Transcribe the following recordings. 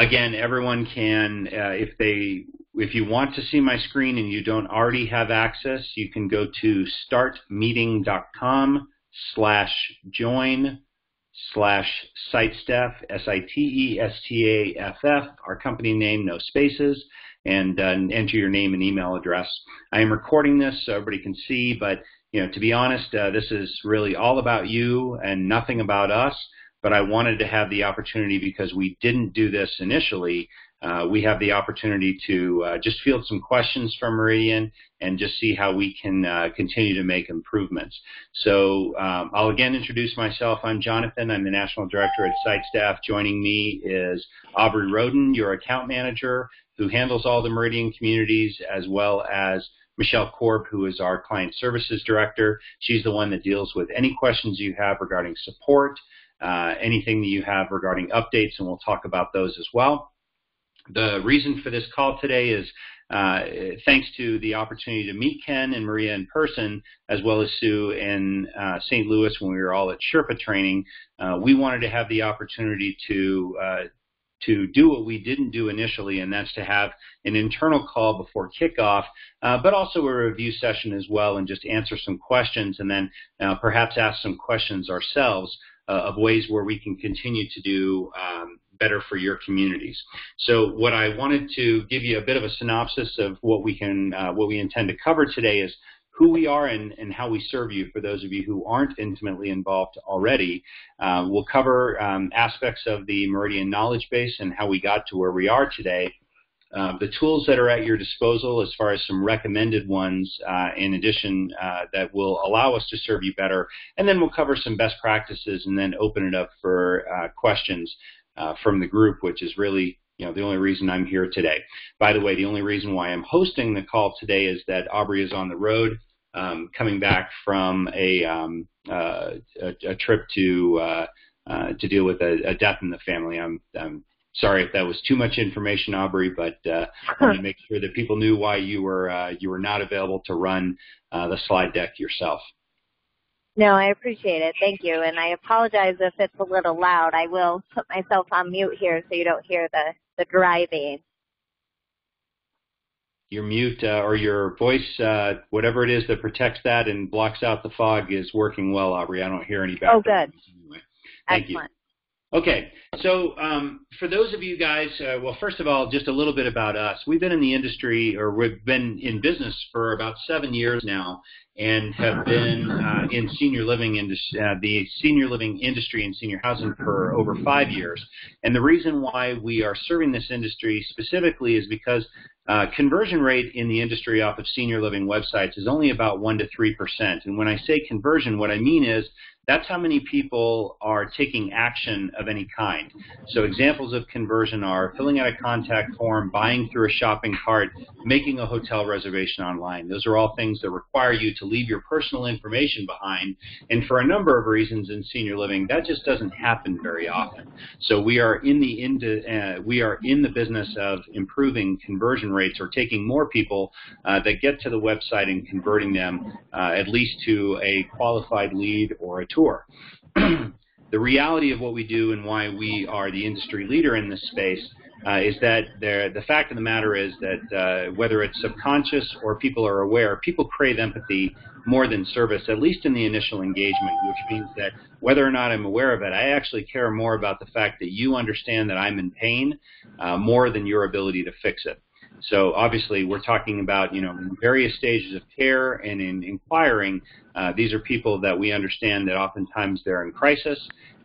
again, everyone can, uh, if they, if you want to see my screen and you don't already have access, you can go to startmeeting.com slash join slash sitestaff, S-I-T-E-S-T-A-F-F, our company name, no spaces, and, uh, enter your name and email address. I am recording this so everybody can see, but you know, to be honest, uh, this is really all about you and nothing about us. But I wanted to have the opportunity because we didn't do this initially. Uh, we have the opportunity to uh, just field some questions from Meridian and just see how we can uh, continue to make improvements. So um, I'll again introduce myself. I'm Jonathan. I'm the National Director at SiteStaff. Joining me is Aubrey Roden, your account manager, who handles all the Meridian communities, as well as Michelle Korb, who is our Client Services Director. She's the one that deals with any questions you have regarding support, uh, anything that you have regarding updates, and we'll talk about those as well. The reason for this call today is uh, thanks to the opportunity to meet Ken and Maria in person, as well as Sue in uh, St. Louis when we were all at Sherpa training, uh, we wanted to have the opportunity to uh, to do what we didn't do initially, and that's to have an internal call before kickoff, uh, but also a review session as well, and just answer some questions, and then perhaps ask some questions ourselves of ways where we can continue to do um, better for your communities. So what I wanted to give you a bit of a synopsis of what we can, uh, what we intend to cover today is who we are and, and, how we serve you for those of you who aren't intimately involved already. Uh, we'll cover um, aspects of the Meridian knowledge base and how we got to where we are today. Uh, the tools that are at your disposal as far as some recommended ones uh, in addition uh, that will allow us to serve you better. And then we'll cover some best practices and then open it up for uh, questions uh, from the group, which is really you know, the only reason I'm here today. By the way, the only reason why I'm hosting the call today is that Aubrey is on the road um, coming back from a, um, uh, a, a, trip to to deal with a, a, death in the family. I'm, I'm sorry if that was too much information, Aubrey, but uh, I want to make sure that people knew why you were uh, you were not available to run uh, the slide deck yourself. No, I appreciate it. Thank you. And I apologize if it's a little loud. I will put myself on mute here so you don't hear the, the driving your mute uh, or your voice, uh, whatever it is that protects that and blocks out the fog, is working well, Aubrey. I don't hear any background. Oh, good. Anyway. Thank Excellent. you. Okay, so um, for those of you guys, uh, well, first of all, just a little bit about us. We've been in the industry, or we've been in business for about seven years now, and have been uh, in senior living industry, uh, the senior living industry and senior housing for over five years. And the reason why we are serving this industry specifically is because uh, conversion rate in the industry off of senior living websites is only about 1 to 3%. And when I say conversion, what I mean is that's how many people are taking action of any kind. So examples of conversion are filling out a contact form, buying through a shopping cart, making a hotel reservation online. Those are all things that require you to leave your personal information behind. And for a number of reasons in senior living, that just doesn't happen very often. So we are in the into, uh, we are in the business of improving conversion rates or taking more people uh, that get to the website and converting them uh, at least to a qualified lead or a tour. the reality of what we do and why we are the industry leader in this space uh, is that the fact of the matter is that uh, whether it's subconscious or people are aware, people crave empathy more than service, at least in the initial engagement, which means that whether or not I'm aware of it, I actually care more about the fact that you understand that I'm in pain uh, more than your ability to fix it. So obviously, we're talking about you know various stages of care and in inquiring. Uh, these are people that we understand that oftentimes they're in crisis,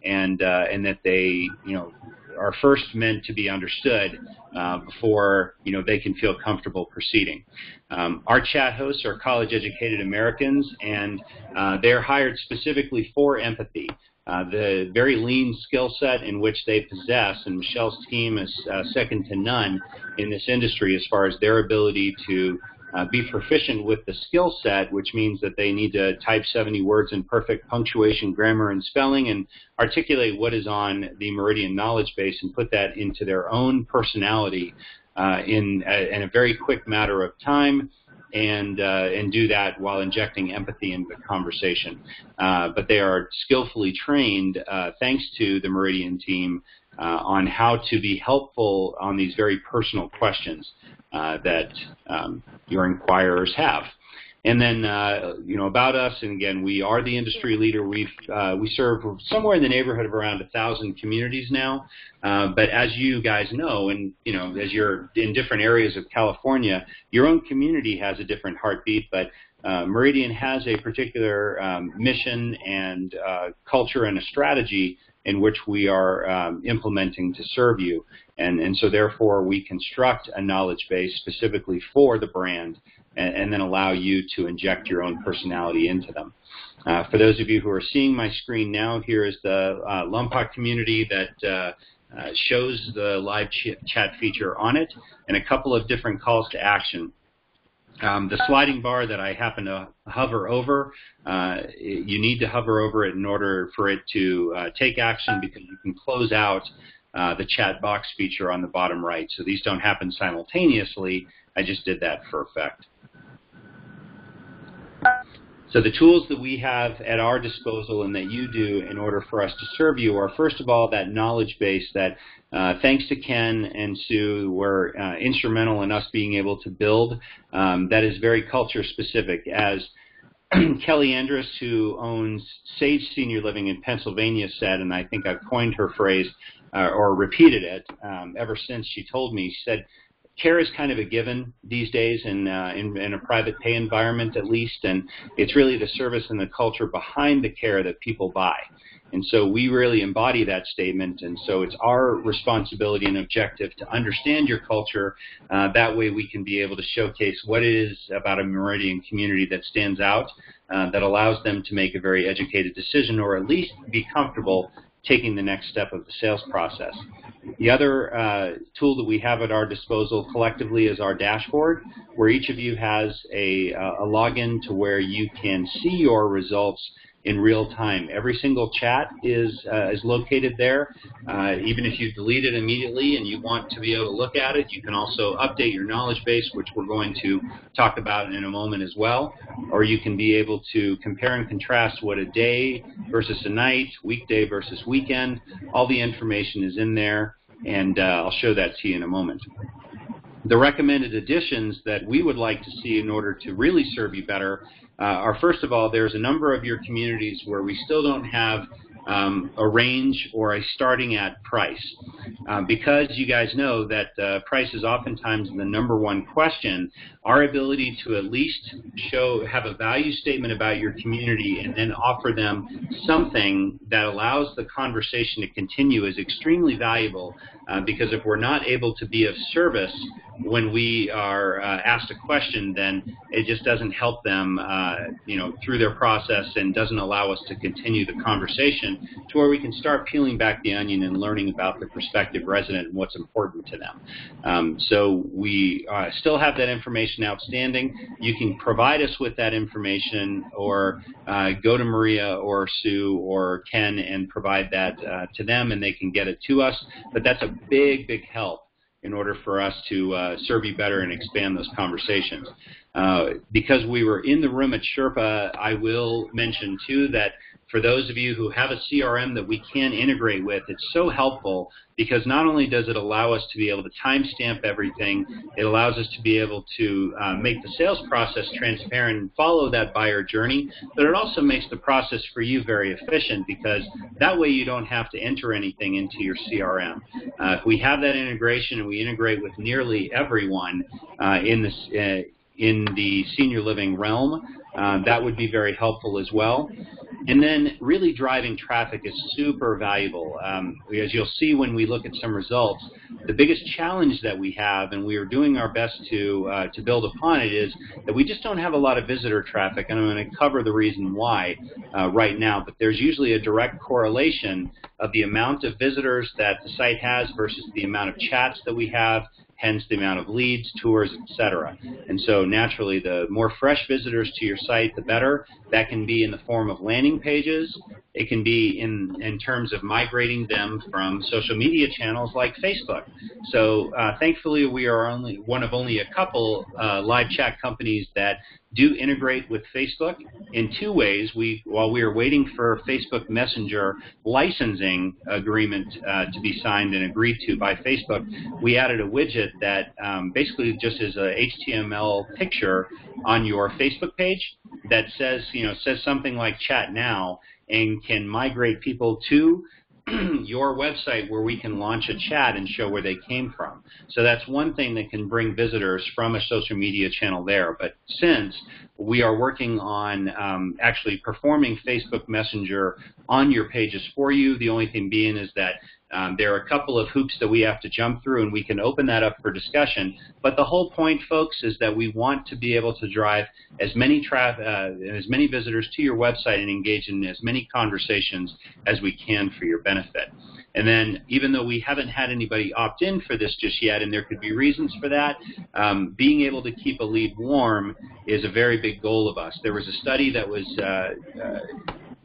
and uh, and that they you know are first meant to be understood uh, before you know they can feel comfortable proceeding. Um, our chat hosts are college-educated Americans, and uh, they're hired specifically for empathy. Uh, the very lean skill set in which they possess, and Michelle's team is uh, second to none in this industry as far as their ability to uh, be proficient with the skill set, which means that they need to type 70 words in perfect punctuation, grammar, and spelling, and articulate what is on the Meridian knowledge base and put that into their own personality uh, in, a, in a very quick matter of time and uh, and do that while injecting empathy into the conversation. Uh, but they are skillfully trained, uh, thanks to the Meridian team, uh, on how to be helpful on these very personal questions uh, that um, your inquirers have. And then, uh, you know, about us, and again, we are the industry leader. we uh, we serve somewhere in the neighborhood of around a thousand communities now. Uh, but as you guys know, and you know, as you're in different areas of California, your own community has a different heartbeat. But uh, Meridian has a particular um, mission and uh, culture and a strategy in which we are um, implementing to serve you. And, and so therefore we construct a knowledge base specifically for the brand and, and then allow you to inject your own personality into them. Uh, for those of you who are seeing my screen now, here is the uh, Lompoc community that uh, uh, shows the live ch chat feature on it and a couple of different calls to action. Um, the sliding bar that I happen to hover over, uh, you need to hover over it in order for it to uh, take action because you can close out uh, the chat box feature on the bottom right. So these don't happen simultaneously. I just did that for effect. So the tools that we have at our disposal and that you do in order for us to serve you are first of all that knowledge base that uh, thanks to Ken and Sue were uh, instrumental in us being able to build um, that is very culture specific as Kelly Andress, who owns Sage Senior Living in Pennsylvania, said, and I think I've coined her phrase uh, or repeated it um, ever since she told me. She said, care is kind of a given these days in, uh, in, in a private pay environment at least, and it's really the service and the culture behind the care that people buy. And so we really embody that statement, and so it's our responsibility and objective to understand your culture. Uh, that way we can be able to showcase what it is about a Meridian community that stands out, uh, that allows them to make a very educated decision or at least be comfortable taking the next step of the sales process. The other uh, tool that we have at our disposal collectively is our dashboard, where each of you has a, uh, a login to where you can see your results in real time. Every single chat is uh, is located there. Uh, even if you delete it immediately and you want to be able to look at it, you can also update your knowledge base, which we're going to talk about in a moment as well. Or you can be able to compare and contrast what a day versus a night, weekday versus weekend. All the information is in there, and uh, I'll show that to you in a moment. The recommended additions that we would like to see in order to really serve you better uh, are first of all, there's a number of your communities where we still don't have um, a range or a starting at price. Uh, because you guys know that uh, price is oftentimes the number one question, our ability to at least show, have a value statement about your community and then offer them something that allows the conversation to continue is extremely valuable uh, because if we're not able to be of service when we are uh, asked a question, then it just doesn't help them, uh, you know, through their process and doesn't allow us to continue the conversation to where we can start peeling back the onion and learning about the prospective resident and what's important to them. Um, so we uh, still have that information outstanding. You can provide us with that information or uh, go to Maria or Sue or Ken and provide that to them and they can get it to us. But that's a big, big help in order for us to uh, serve you better and expand those conversations. Uh, because we were in the room at Sherpa, I will mention too that for those of you who have a CRM that we can integrate with, it's so helpful because not only does it allow us to be able to timestamp everything, it allows us to be able to uh, make the sales process transparent and follow that buyer journey, but it also makes the process for you very efficient because that way you don't have to enter anything into your CRM. Uh, if we have that integration and we integrate with nearly everyone uh, in this uh, in the senior living realm, uh, that would be very helpful as well. And then really driving traffic is super valuable. Um, as you'll see when we look at some results, the biggest challenge that we have, and we are doing our best to, uh, to build upon it, is that we just don't have a lot of visitor traffic, and I'm going to cover the reason why uh, right now. But there's usually a direct correlation of the amount of visitors that the site has versus the amount of chats that we have hence the amount of leads, tours, etc. And so naturally, the more fresh visitors to your site, the better. That can be in the form of landing pages, It can be in, in terms of migrating them from social media channels like Facebook. So uh, thankfully, we are only one of only a couple uh, live chat companies that do integrate with Facebook in two ways. We, while we are waiting for Facebook Messenger licensing agreement uh, to be signed and agreed to by Facebook, we added a widget that um, basically just is a HTML picture on your Facebook page that says, you know, says something like "Chat Now" and can migrate people to your website where we can launch a chat and show where they came from. So that's one thing that can bring visitors from a social media channel there. But since we are working on um, actually performing Facebook Messenger on your pages for you, the only thing being is that um, there are a couple of hoops that we have to jump through, and we can open that up for discussion. But the whole point, folks, is that we want to be able to drive as many uh, as many visitors to your website and engage in as many conversations as we can for your benefit. And then, even though we haven't had anybody opt in for this just yet, and there could be reasons for that, um, being able to keep a lead warm is a very big goal of us. There was a study that was uh, uh,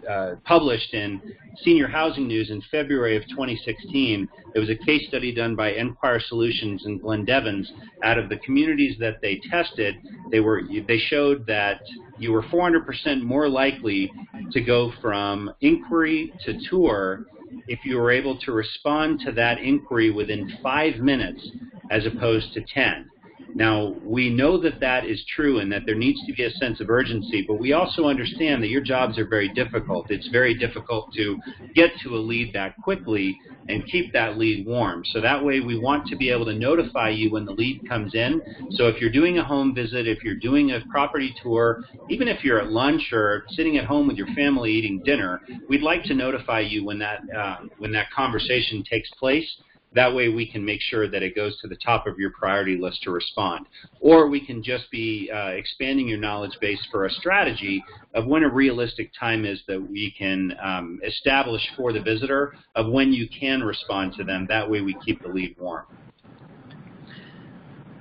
uh, published in Senior Housing News in February of 2016. It was a case study done by Enquire Solutions and Glenn Devens. Out of the communities that they tested, they were they showed that you were 400% more likely to go from inquiry to tour if you were able to respond to that inquiry within five minutes as opposed to 10. Now, we know that that is true and that there needs to be a sense of urgency, but we also understand that your jobs are very difficult. It's very difficult to get to a lead that quickly and keep that lead warm. So that way we want to be able to notify you when the lead comes in. So if you're doing a home visit, if you're doing a property tour, even if you're at lunch or sitting at home with your family eating dinner, we'd like to notify you when that, uh, when that conversation takes place that way we can make sure that it goes to the top of your priority list to respond. Or we can just be uh, expanding your knowledge base for a strategy of when a realistic time is that we can um, establish for the visitor of when you can respond to them. That way we keep the lead warm.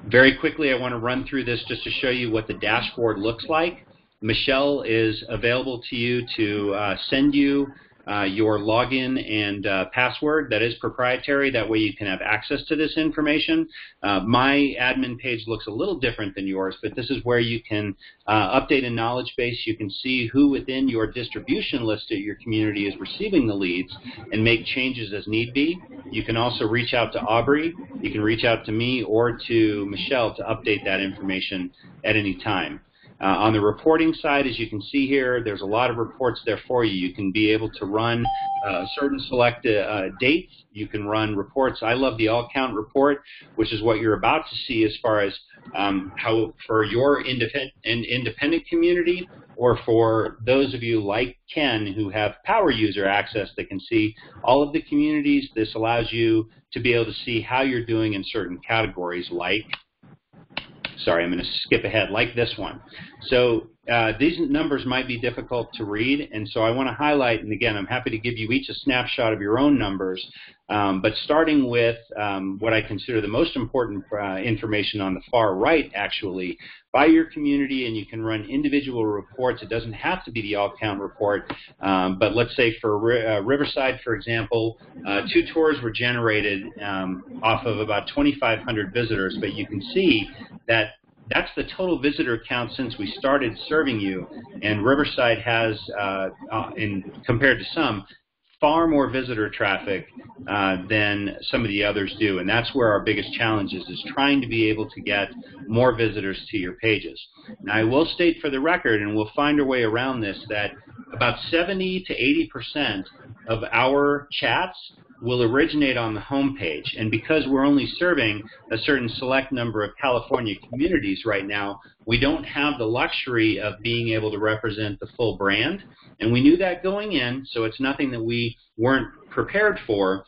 Very quickly, I want to run through this just to show you what the dashboard looks like. Michelle is available to you to uh, send you uh, your login and uh, password that is proprietary. That way you can have access to this information. Uh, my admin page looks a little different than yours, but this is where you can uh, update a knowledge base. You can see who within your distribution list at your community is receiving the leads and make changes as need be. You can also reach out to Aubrey. You can reach out to me or to Michelle to update that information at any time. Uh, on the reporting side, as you can see here, there's a lot of reports there for you. You can be able to run uh, certain selected uh, dates. You can run reports. I love the all count report, which is what you're about to see as far as um, how for your independent, independent community or for those of you like Ken who have power user access that can see all of the communities. This allows you to be able to see how you're doing in certain categories like sorry, I'm going to skip ahead, like this one. So uh, these numbers might be difficult to read, and so I want to highlight, and again, I'm happy to give you each a snapshot of your own numbers, um, but starting with um, what I consider the most important uh, information on the far right, actually, by your community, and you can run individual reports. It doesn't have to be the all-count report, um, but let's say for uh, Riverside, for example, uh, two tours were generated um, off of about 2,500 visitors, but you can see that that's the total visitor count since we started serving you. And Riverside has, uh, uh, in compared to some, far more visitor traffic uh, than some of the others do, and that's where our biggest challenge is, is trying to be able to get more visitors to your pages. Now, I will state for the record, and we'll find our way around this, that about 70 to 80 percent of our chats will originate on the home page. And because we're only serving a certain select number of California communities right now, we don't have the luxury of being able to represent the full brand. And we knew that going in, so it's nothing that we weren't prepared for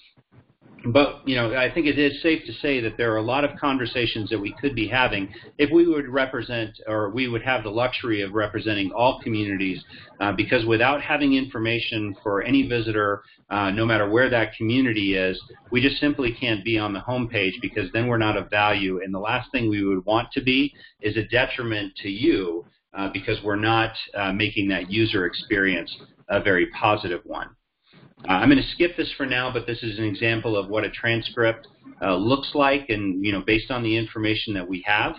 but you know, I think it is safe to say that there are a lot of conversations that we could be having if we would represent, or we would have the luxury of representing all communities, uh, because without having information for any visitor, uh, no matter where that community is, we just simply can't be on the homepage because then we're not of value. And the last thing we would want to be is a detriment to you uh, because we're not uh, making that user experience a very positive one. Uh, I'm going to skip this for now, but this is an example of what a transcript uh, looks like, and you know, based on the information that we have.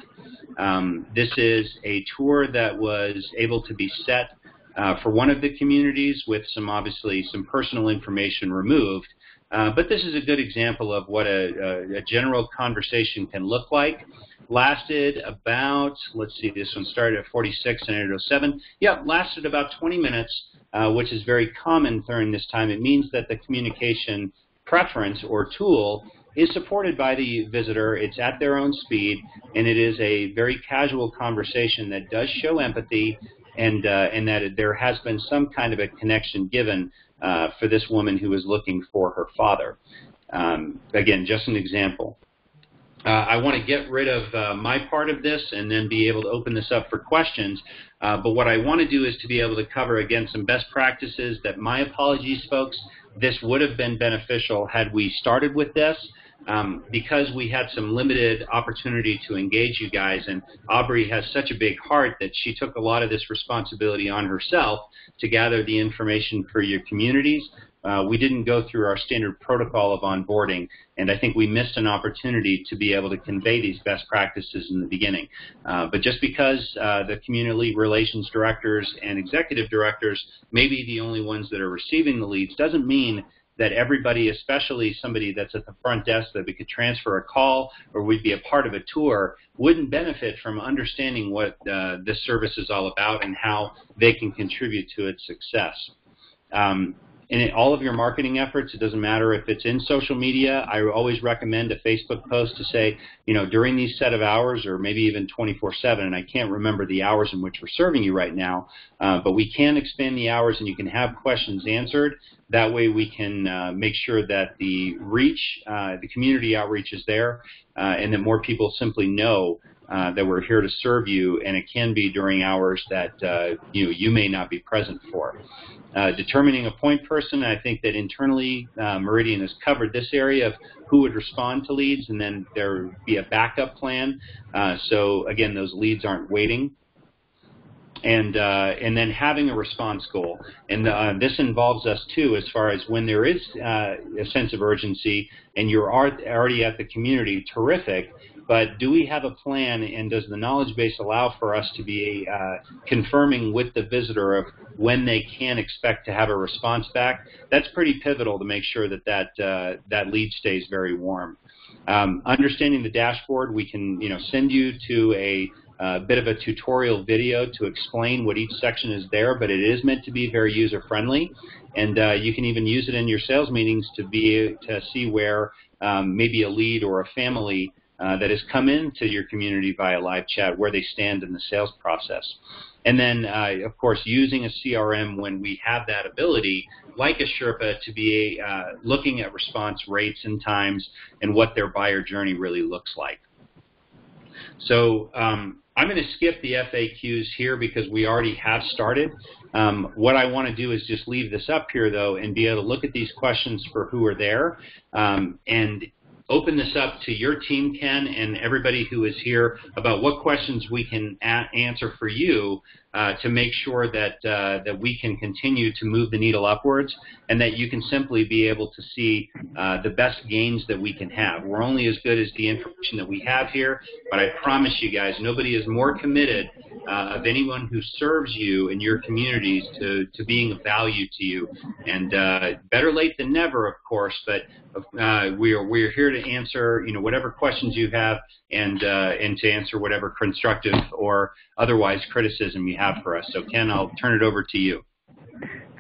Um, this is a tour that was able to be set uh, for one of the communities with some obviously some personal information removed. Uh, but this is a good example of what a, a, a, general conversation can look like. Lasted about, let's see, this one started at 46 and ended at 07. Yep, lasted about 20 minutes, uh, which is very common during this time. It means that the communication preference or tool is supported by the visitor. It's at their own speed, and it is a very casual conversation that does show empathy and uh, and that there has been some kind of a connection given uh, for this woman who is looking for her father. Um, again, just an example. Uh, I want to get rid of uh, my part of this and then be able to open this up for questions. Uh, but what I want to do is to be able to cover, again, some best practices that my apologies, folks. This would have been beneficial had we started with this um, because we had some limited opportunity to engage you guys, and Aubrey has such a big heart that she took a lot of this responsibility on herself to gather the information for your communities. Uh, we didn't go through our standard protocol of onboarding, and I think we missed an opportunity to be able to convey these best practices in the beginning. Uh, but just because uh, the community relations directors and executive directors may be the only ones that are receiving the leads doesn't mean that everybody, especially somebody that's at the front desk that we could transfer a call or we'd be a part of a tour, wouldn't benefit from understanding what uh, this service is all about and how they can contribute to its success. Um, in all of your marketing efforts, it doesn't matter if it's in social media. I always recommend a Facebook post to say, you know, during these set of hours or maybe even 24/7. And I can't remember the hours in which we're serving you right now, uh, but we can expand the hours and you can have questions answered. That way, we can uh, make sure that the reach, uh, the community outreach is there, uh, and that more people simply know uh, that we're here to serve you, and it can be during hours that uh, you you may not be present for. Uh, determining a point person, I think that internally uh, Meridian has covered this area of who would respond to leads, and then there would be a backup plan. Uh, so again, those leads aren't waiting. And uh, and then having a response goal, and uh, this involves us too, as far as when there is uh, a sense of urgency, and you're already at the community, terrific but do we have a plan, and does the knowledge base allow for us to be uh, confirming with the visitor of when they can expect to have a response back? That's pretty pivotal to make sure that that uh, that lead stays very warm. Um, understanding the dashboard, we can you know send you to a a bit of a tutorial video to explain what each section is there, but it is meant to be very user friendly, and uh, you can even use it in your sales meetings to be to see where um, maybe a lead or a family uh, that has come into your community via live chat, where they stand in the sales process. And then, uh, of course, using a CRM when we have that ability, like a Sherpa, to be uh, looking at response rates and times and what their buyer journey really looks like. So um, I'm going to skip the FAQs here because we already have started. Um, what I want to do is just leave this up here, though, and be able to look at these questions for who are there. Um, and open this up to your team, Ken, and everybody who is here about what questions we can answer for you uh, to make sure that uh, that we can continue to move the needle upwards, and that you can simply be able to see uh, the best gains that we can have. We're only as good as the information that we have here, but I promise you guys, nobody is more committed uh, of anyone who serves you in your communities to, to being of value to you. And uh, better late than never, of course, but we are we are here to answer you know whatever questions you have and uh, and to answer whatever constructive or otherwise criticism you have for us. So Ken, I'll turn it over to you.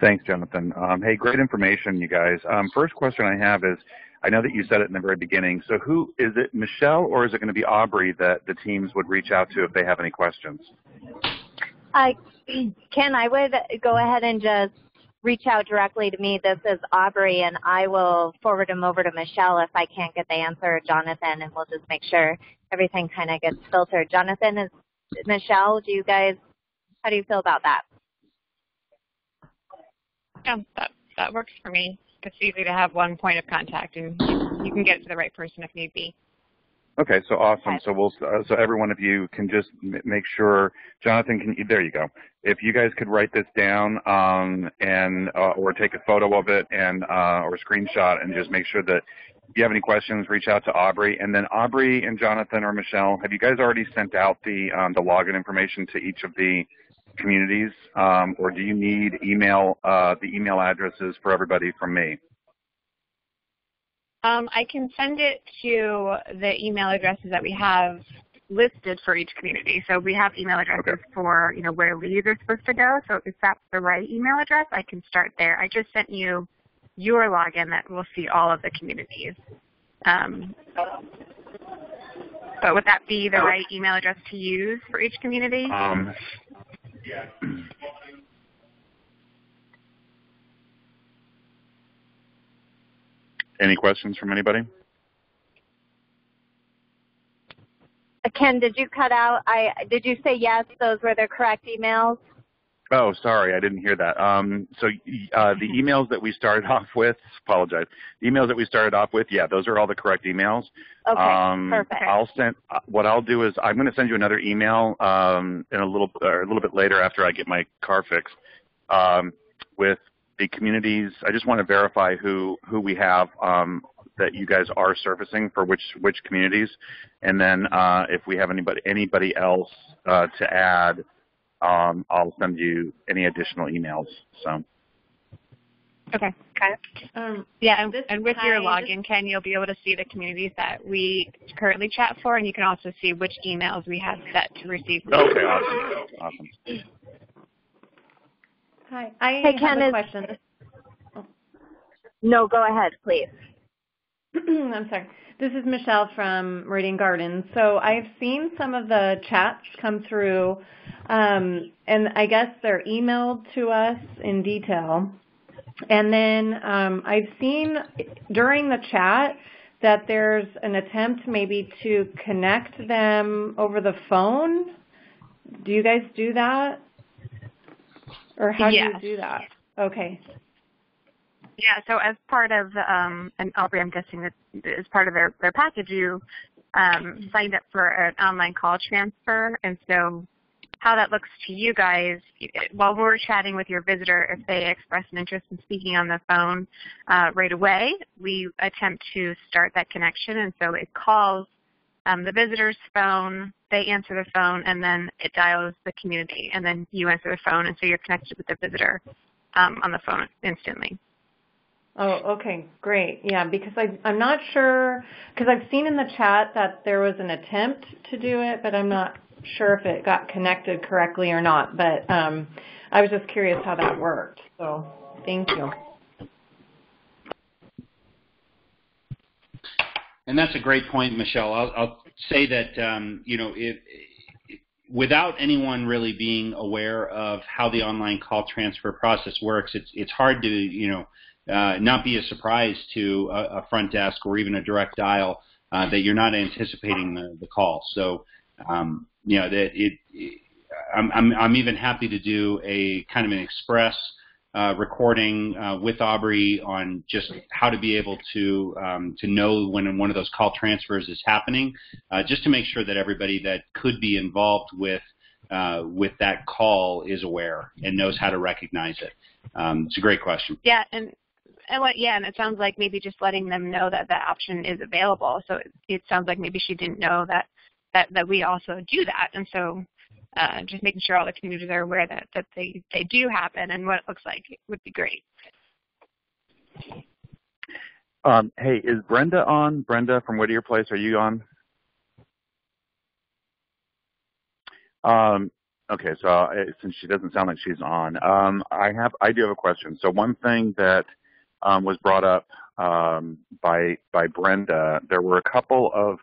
Thanks, Jonathan. Um, hey, great information, you guys. Um, first question I have is, I know that you said it in the very beginning. So who is it, Michelle, or is it going to be Aubrey that the teams would reach out to if they have any questions? Uh, Ken, I would go ahead and just reach out directly to me. This is Aubrey, and I will forward them over to Michelle if I can't get the answer, Jonathan, and we'll just make sure everything kind of gets filtered. Jonathan, is Michelle, do you guys, how do you feel about that? Yeah, that, that works for me. It's easy to have one point of contact, and you, you can get it to the right person if need be. Okay, so awesome. So we'll uh, so every one of you can just m- make sure. Jonathan, can you, there you go. If you guys could write this down um, and uh, or take a photo of it and uh, or screenshot and just make sure that if you have any questions, reach out to Aubrey. And then Aubrey and Jonathan or Michelle, have you guys already sent out the um, the login information to each of the communities, um, or do you need email uh, the email addresses for everybody from me? Um, I can send it to the email addresses that we have listed for each community. So we have email addresses Okay. for, you know, where leads are supposed to go. So if that's the right email address, I can start there. I just sent you your login that will see all of the communities. Um, but would that be the right email address to use for each community? Um, any questions from anybody? Ken, did you cut out? I did you say yes? Those were the correct emails. Oh, sorry, I didn't hear that. Um, so uh, the emails that we started off with, apologize. The emails that we started off with, yeah, those are all the correct emails. Okay, um, perfect. I'll send. uh, What I'll do is I'm going to send you another email um, in a little or a little bit later after I get my car fixed um, with the communities. I just want to verify who who we have um, that you guys are surfacing for which which communities, and then uh, if we have anybody anybody else uh, to add, um, I'll send you any additional emails. So Okay. Um, Yeah, and, and with your login, Ken, you'll be able to see the communities that we currently chat for, and you can also see which emails we have set to receive. okay, awesome, awesome. hi, I Hey, have Ken, a is- No, go ahead, please. I'm sorry. This is Michelle from Meridian Gardens. So I've seen some of the chats come through, um, and I guess they're emailed to us in detail. And then um, I've seen during the chat that there's an attempt maybe to connect them over the phone. Do you guys do that? Or how Yes. do you do that? Okay. Yeah, so as part of, um, and Aubrey, I'm guessing that as part of their, their package, you um, signed up for an online call transfer, and so how that looks to you guys, while we're chatting with your visitor, if they express an interest in speaking on the phone uh, right away, we attempt to start that connection, and so it calls um, the visitor's phone, they answer the phone, and then it dials the community, and then you answer the phone, and so you're connected with the visitor um, on the phone instantly. Oh, okay, great. Yeah, because I, I'm not sure, because I've seen in the chat that there was an attempt to do it, but I'm not sure if it got connected correctly or not. But um, I was just curious how that worked. So thank you. And that's a great point, Michelle. I'll, I'll say that um, you know if, without anyone really being aware of how the online call transfer process works, it's it's hard to you know uh, not be a surprise to a, a front desk or even a direct dial uh, that you're not anticipating the, the call. So um, you know that it. it I'm, I'm I'm even happy to do a kind of an express uh, recording uh, with Aubrey on just how to be able to um, to know when one of those call transfers is happening, uh, just to make sure that everybody that could be involved with uh, with that call is aware and knows how to recognize it. Um, it's a great question. Yeah, and and what, yeah, and it sounds like maybe just letting them know that that option is available. So it, it sounds like maybe she didn't know that that that we also do that, and so uh, just making sure all the communities are aware that that they they do happen and what it looks like would be great. Um, hey, is Brenda on? Brenda from Whittier Place, are you on? Um, okay, so uh, since she doesn't sound like she's on, um, I have I do have a question. So one thing that um, was brought up um, by by Brenda, there were a couple of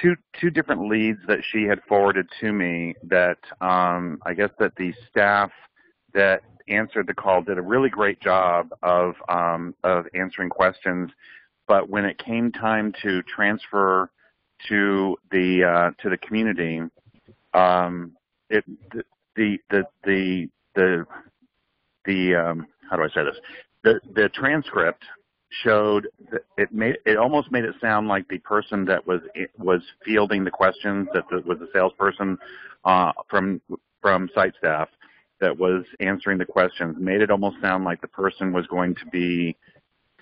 two two different leads that she had forwarded to me that um, I guess that the staff that answered the call did a really great job of um, of answering questions, but when it came time to transfer to the uh, to the community, um, it the the the the the, um, how do I say this? The the transcript showed that it made it almost made it sound like the person that was was fielding the questions that the, was the salesperson uh, from from SiteStaff that was answering the questions made it almost sound like the person was going to be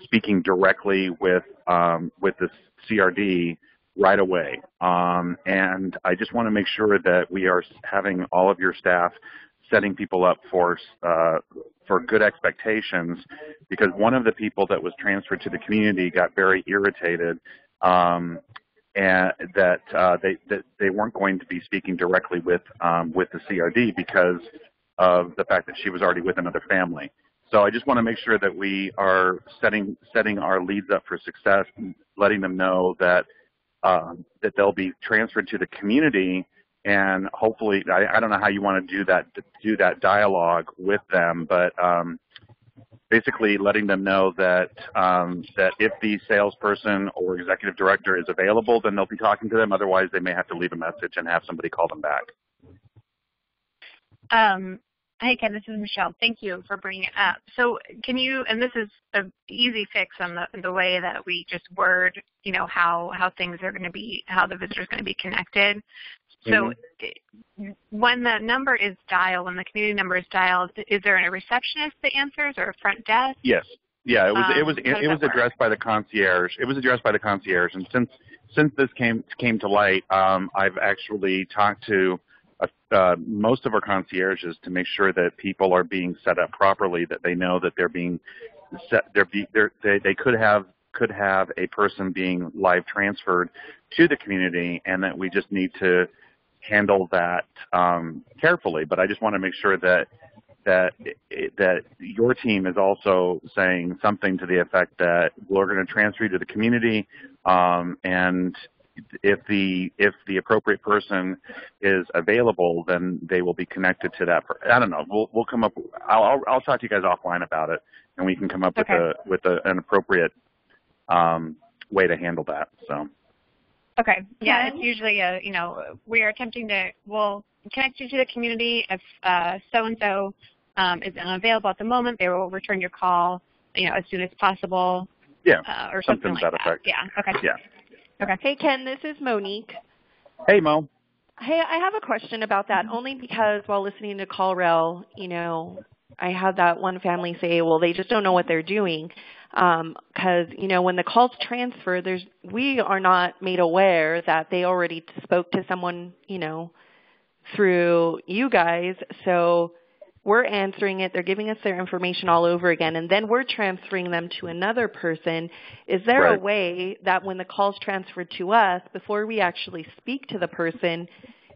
speaking directly with um, with the CRD right away. Um, and I just want to make sure that we are having all of your staff setting people up for uh, for good expectations because one of the people that was transferred to the community got very irritated um, and that uh, they that they weren't going to be speaking directly with um, with the CRD because of the fact that she was already with another family. So I just want to make sure that we are setting setting our leads up for success, and letting them know that um, that they'll be transferred to the community and hopefully I, I don't know how you want to do that do that dialogue with them, but um, basically letting them know that um, that if the salesperson or executive director is available, then they'll be talking to them. Otherwise, they may have to leave a message and have somebody call them back. Um, Hey Ken, this is Michelle. Thank you for bringing it up. So can you, and this is an easy fix on the the way that we just word, you know, how how things are going to be, how the visitor is going to be connected. So mm-hmm. when the number is dialed, when the community number is dialed, is there a receptionist that answers or a front desk? Yes. Yeah, it was um, it was it, it was addressed by the concierge. It was addressed by the concierge, and since since this came came to light, um, I've actually talked to uh, most of our concierges to make sure that people are being set up properly, that they know that they're being set, they're be, they're, they they could have could have a person being live transferred to the community, and that we just need to handle that um, carefully. But I just want to make sure that that that your team is also saying something to the effect that we're going to transfer you to the community, um, and if the if the appropriate person is available, then they will be connected to that. I don't know. We'll we'll come up. I'll I'll, I'll talk to you guys offline about it, and we can come up okay. with a with a, an appropriate um, way to handle that. So. Okay. Yeah, it's usually a you know we are attempting to we'll connect you to the community if uh, so and so um, is unavailable at the moment. They will return your call you know as soon as possible. Yeah. Uh, or something, something like that, that. effect. Yeah. Okay. Yeah. Okay. Hey, Ken, this is Monique. Hey, Mo. Hey, I have a question about that only because while listening to CallRail, you know, I had that one family say, well, they just don't know what they're doing. Because, um, you know, when the calls transfer, there's, we are not made aware that they already spoke to someone, you know, through you guys. So we're answering it. They're giving us their information all over again, and then we're transferring them to another person. Is there right. a way that when the call's transferred to us, before we actually speak to the person,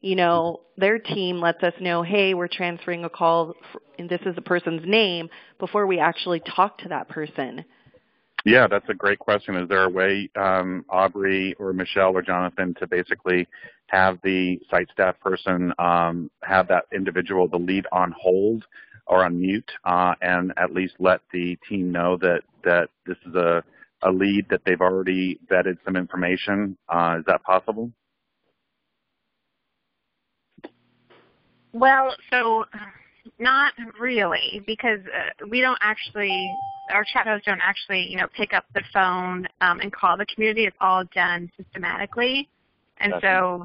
you know, their team lets us know, hey, we're transferring a call, and this is the person's name, before we actually talk to that person? Yeah, that's a great question. Is there a way, um, Aubrey or Michelle or Jonathan, to basically have the SiteStaff person um, have that individual, the lead, on hold or on mute, uh, and at least let the team know that that this is a a lead that they've already vetted some information. Uh, is that possible? Well, so not really, because uh, we don't actually, our chat hosts don't actually, you know, pick up the phone um, and call the community. It's all done systematically, and so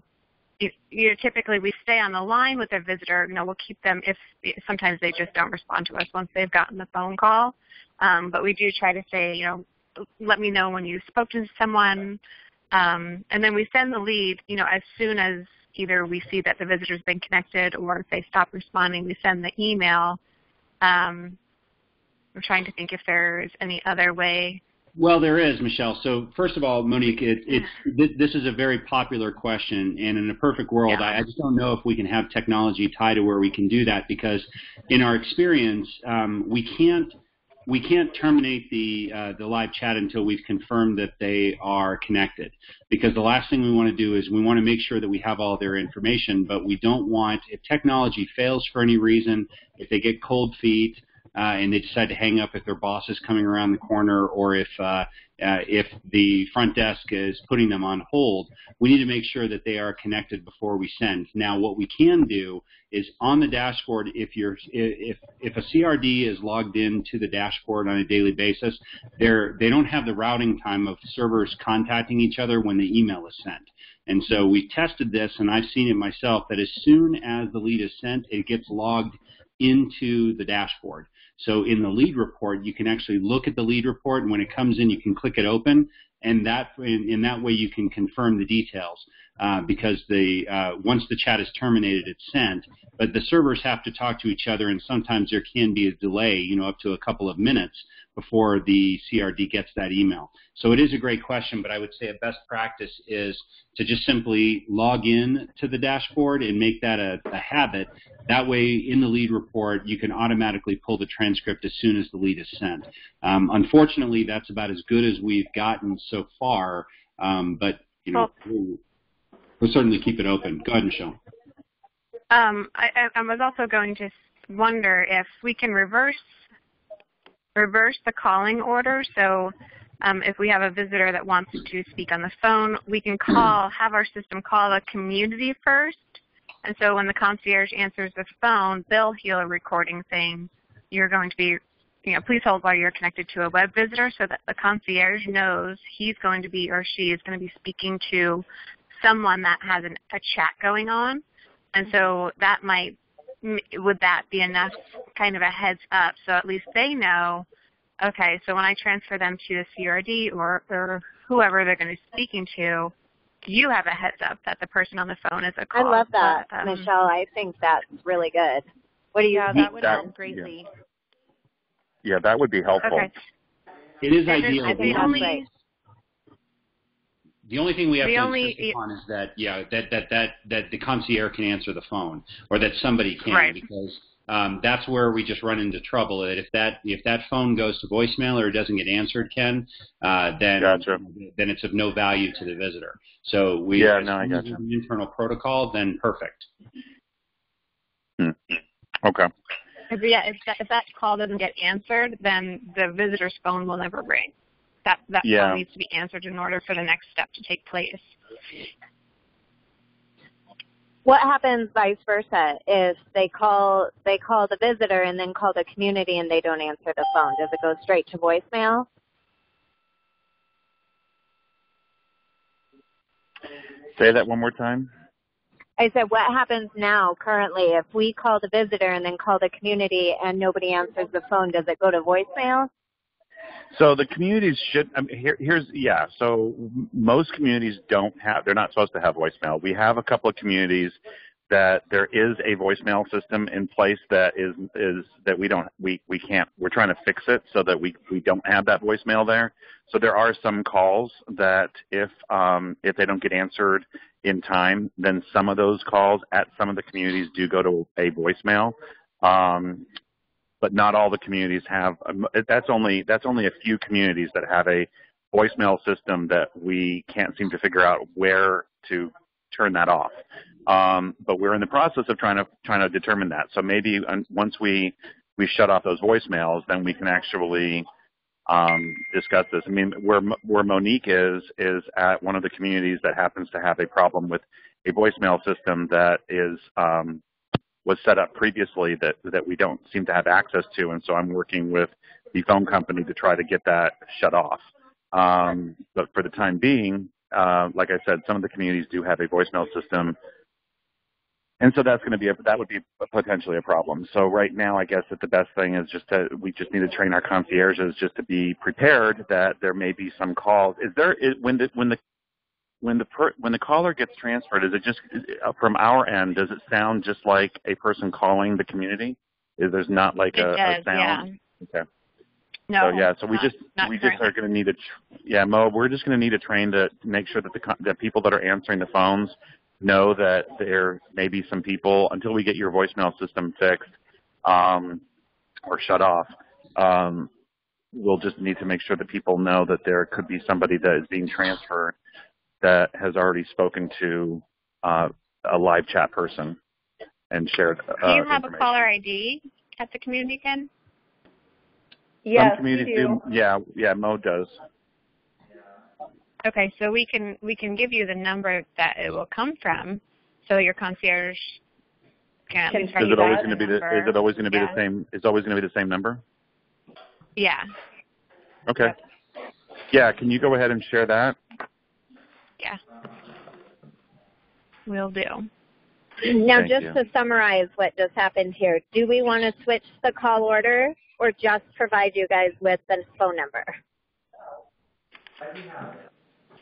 you, you know, typically we stay on the line with their visitor. You know, we'll keep them if sometimes they just don't respond to us once they've gotten the phone call. Um, but we do try to say, you know, let me know when you spoke to someone, um, and then we send the lead. You know, as soon as either we see that the visitor's been connected or if they stop responding, we send the email. Um, I'm trying to think if there's any other way. Well, there is, Michelle. So first of all, Monique, it, it's this is a very popular question, and in a perfect world, yeah. I, I, just don't know if we can have technology tied to where we can do that because, in our experience, um, we can't we can't terminate the uh, the live chat until we've confirmed that they are connected. Because the last thing we want to do is we want to make sure that we have all their information, but we don't want if technology fails for any reason, if they get cold feet, uh, and they decide to hang up if their boss is coming around the corner or if uh, uh, if the front desk is putting them on hold, we need to make sure that they are connected before we send. Now, what we can do is on the dashboard, if you're if if a CRD is logged into the dashboard on a daily basis, they're they don't have the routing time of servers contacting each other when the email is sent. And so we tested this, and I've seen it myself, that as soon as the lead is sent, it gets logged into the dashboard. So in the lead report, you can actually look at the lead report, and when it comes in, you can click it open, and that in, in that way you can confirm the details uh, because the uh, once the chat is terminated, it's sent. But the servers have to talk to each other, and sometimes there can be a delay, you know, up to a couple of minutes before the CRD gets that email. So it is a great question, but I would say a best practice is to just simply log in to the dashboard and make that a, a habit. That way, in the lead report, you can automatically pull the transcript as soon as the lead is sent. Um, unfortunately, that's about as good as we've gotten so far, um, but you know, we'll, we'll certainly keep it open. Go ahead, Michelle. Um, I, I was also going to wonder if we can reverse reverse the calling order. So um, if we have a visitor that wants to speak on the phone, we can call, have our system call a community first. And so when the concierge answers the phone, they'll hear a recording saying, you're going to be, you know, please hold while you're connected to a web visitor so that the concierge knows he's going to be or she is going to be speaking to someone that has an, a chat going on. And so that might would that be enough kind of a heads up so at least they know, okay, so when I transfer them to the CRD or, or whoever they're going to be speaking to, you have a heads up that the person on the phone is a call. I love that, but, um, Michelle. I think that's really good. What do you Yeah, that would help greatly. Yeah. yeah. that would be helpful. Okay. It is ideal. I think that's right. The only thing we have the to only, insist upon is that yeah that that that that the concierge can answer the phone or that somebody can right. because um, that's where we just run into trouble. That if that if that phone goes to voicemail or it doesn't get answered, Ken, uh, then gotcha. then it's of no value to the visitor. So we yeah no I gotcha. an internal protocol, then perfect. Hmm. Okay. If, yeah, if that, if that call doesn't get answered, then the visitor's phone will never ring. That that yeah. call needs to be answered in order for the next step to take place. What happens vice versa if they call they call the visitor and then call the community and they don't answer the phone? Does it go straight to voicemail? Say that one more time. I said, what happens now currently if we call the visitor and then call the community and nobody answers the phone? Does it go to voicemail? So the communities should. I mean, here, here's yeah. So most communities don't have. They're not supposed to have voicemail. We have a couple of communities that there is a voicemail system in place that is is that we don't we we can't. We're trying to fix it so that we we don't have that voicemail there. So there are some calls that if um, if they don't get answered in time, then some of those calls at some of the communities do go to a voicemail. Um, but not all the communities have. Um, that's only that's only a few communities that have a voicemail system that we can't seem to figure out where to turn that off. Um, but we're in the process of trying to trying to determine that. So maybe once we we shut off those voicemails, then we can actually um, discuss this. I mean, where where Monique is is at one of the communities that happens to have a problem with a voicemail system that is um, was set up previously that that we don't seem to have access to, and so I'm working with the phone company to try to get that shut off. Um, but for the time being, uh, like I said, some of the communities do have a voicemail system, and so that's going to be a, that would be potentially a problem. So right now, I guess that the best thing is just to we just need to train our concierges just to be prepared that there may be some calls. Is there is, when the when the when the per, when the caller gets transferred, is it just uh, from our end? Does it sound just like a person calling the community? Is there's not like a, does, a sound? Yeah. Okay. No. So yeah, so we not, just not we currently. just are going to need to yeah Mo, we're just going to need to train to make sure that the that people that are answering the phones know that there may be some people until we get your voicemail system fixed um, or shut off. Um, we'll just need to make sure that people know that there could be somebody that is being transferred that has already spoken to uh, a live chat person and shared. Uh, Do you have a caller ID at the community, Ken? Yes, Some communities we do. Yeah, yeah, Mo does. Okay, so we can we can give you the number that it will come from, so your concierge can. Can Is it always that going to be the? number. Is it always going to be Yeah. the same? It's always going to be the same number. Yeah. Okay. Yeah. Can you go ahead and share that? Yeah. Will do. Now, Thank just you. to summarize what just happened here, do we want to switch the call order or just provide you guys with the phone number?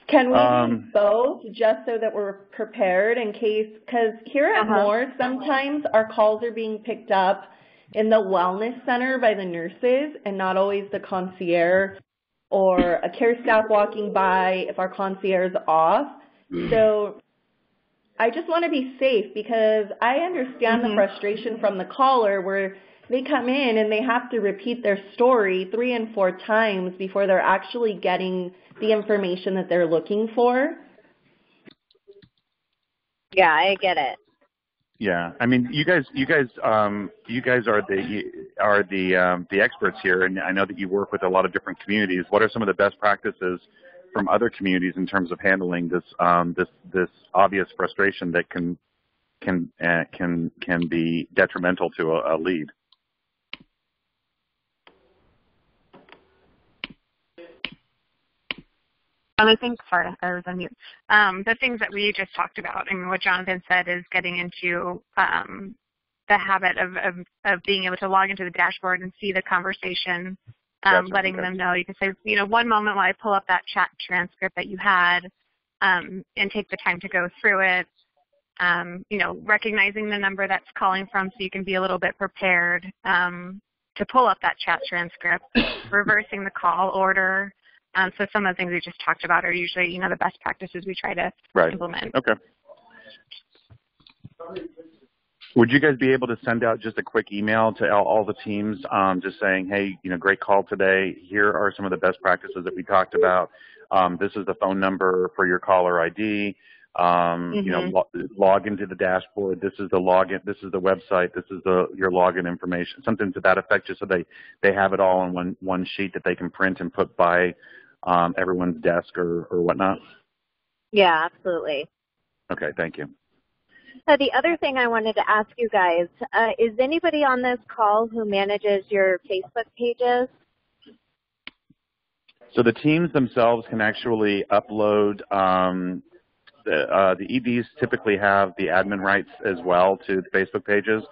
Can we Um, do both just so that we're prepared in case? Because here at Uh-huh. Moore, sometimes our calls are being picked up in the wellness center by the nurses and not always the concierge or a care staff walking by if our concierge is off. Mm. So I just want to be safe because I understand the mm-hmm. frustration from the caller where they come in and they have to repeat their story three and four times before they're actually getting the information that they're looking for. Yeah, I get it. Yeah, I mean, you guys, you guys, um, you guys are the are the um, the experts here, and I know that you work with a lot of different communities. What are some of the best practices from other communities in terms of handling this um, this this obvious frustration that can can uh, can can be detrimental to a, a lead? I think, sorry, I was on mute. Um, the things that we just talked about, and what Jonathan said is getting into um, the habit of, of, of being able to log into the dashboard and see the conversation, um, Gotcha, letting okay. them know. You can say, you know, one moment while I pull up that chat transcript that you had um, and take the time to go through it. Um, you know, recognizing the number that's calling from so you can be a little bit prepared um, to pull up that chat transcript, reversing the call order, um, so some of the things we just talked about are usually, you know, the best practices we try to Right. implement. Okay. Would you guys be able to send out just a quick email to all, all the teams, um, just saying, hey, you know, great call today. Here are some of the best practices that we talked about. Um, this is the phone number for your caller ID. Um, You know, Mhm. lo- log into the dashboard. This is the login. This is the website. This is the your login information. Something to that effect, just so they they have it all in one one sheet that they can print and put by um, everyone's desk or or whatnot. Yeah, absolutely. Okay, thank you. So the other thing I wanted to ask you guys, uh, is anybody on this call who manages your Facebook pages? So the teams themselves can actually upload. Um, the, uh, the EDs typically have the admin rights as well to the Facebook pages,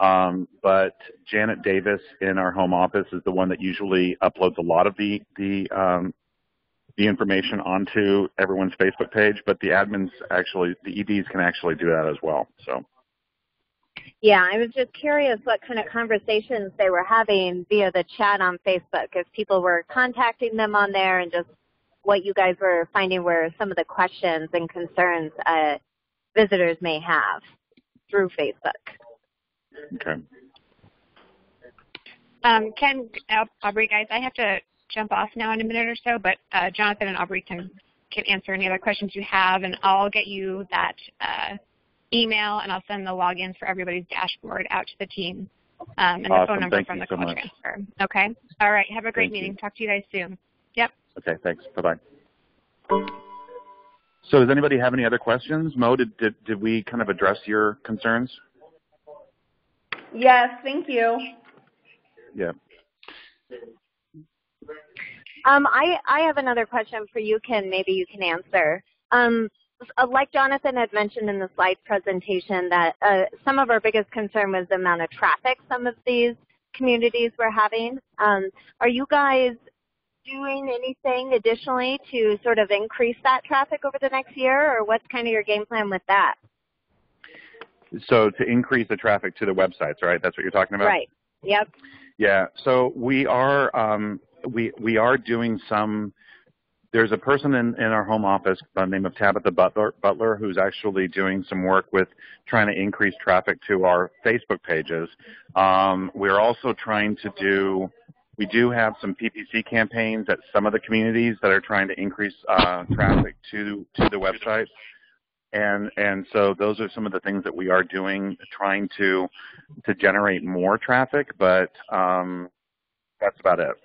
um, but Janet Davis in our home office is the one that usually uploads a lot of the the um, the information onto everyone's Facebook page. But the admins actually, the EDs can actually do that as well. So Yeah, I was just curious what kind of conversations they were having via the chat on Facebook, if people were contacting them on there and just what you guys were finding were some of the questions and concerns uh, visitors may have through Facebook. okay. Um, Ken, Aubrey, guys, I have to jump off now in a minute or so, but uh, Jonathan and Aubrey can, can answer any other questions you have, and I'll get you that uh, email, and I'll send the logins for everybody's dashboard out to the team um, and the phone number Thank from the so call much. transfer. Okay? All right. Have a great Thank you. meeting. Talk to you guys soon. Yep. Okay, thanks. Bye-bye. So does anybody have any other questions? Mo, did, did, did we kind of address your concerns? Yes, thank you. Yeah. Um, I, I have another question for you, Ken. Maybe you can answer. Um, uh, like Jonathan had mentioned in the slide presentation, that uh, some of our biggest concern was the amount of traffic some of these communities were having. Um, are you guys doing anything additionally to sort of increase that traffic over the next year, or what's kind of your game plan with that? So to increase the traffic to the websites, right? That's what you're talking about? Right. Yep. Yeah. So we are um, we we are doing some. There's a person in, in our home office by the name of Tabitha Butler, Butler who's actually doing some work with trying to increase traffic to our Facebook pages. Um, we're also trying to do. We do have some PPC campaigns at some of the communities that are trying to increase uh, traffic to to the website. And and so those are some of the things that we are doing, trying to to generate more traffic, but um, that's about it.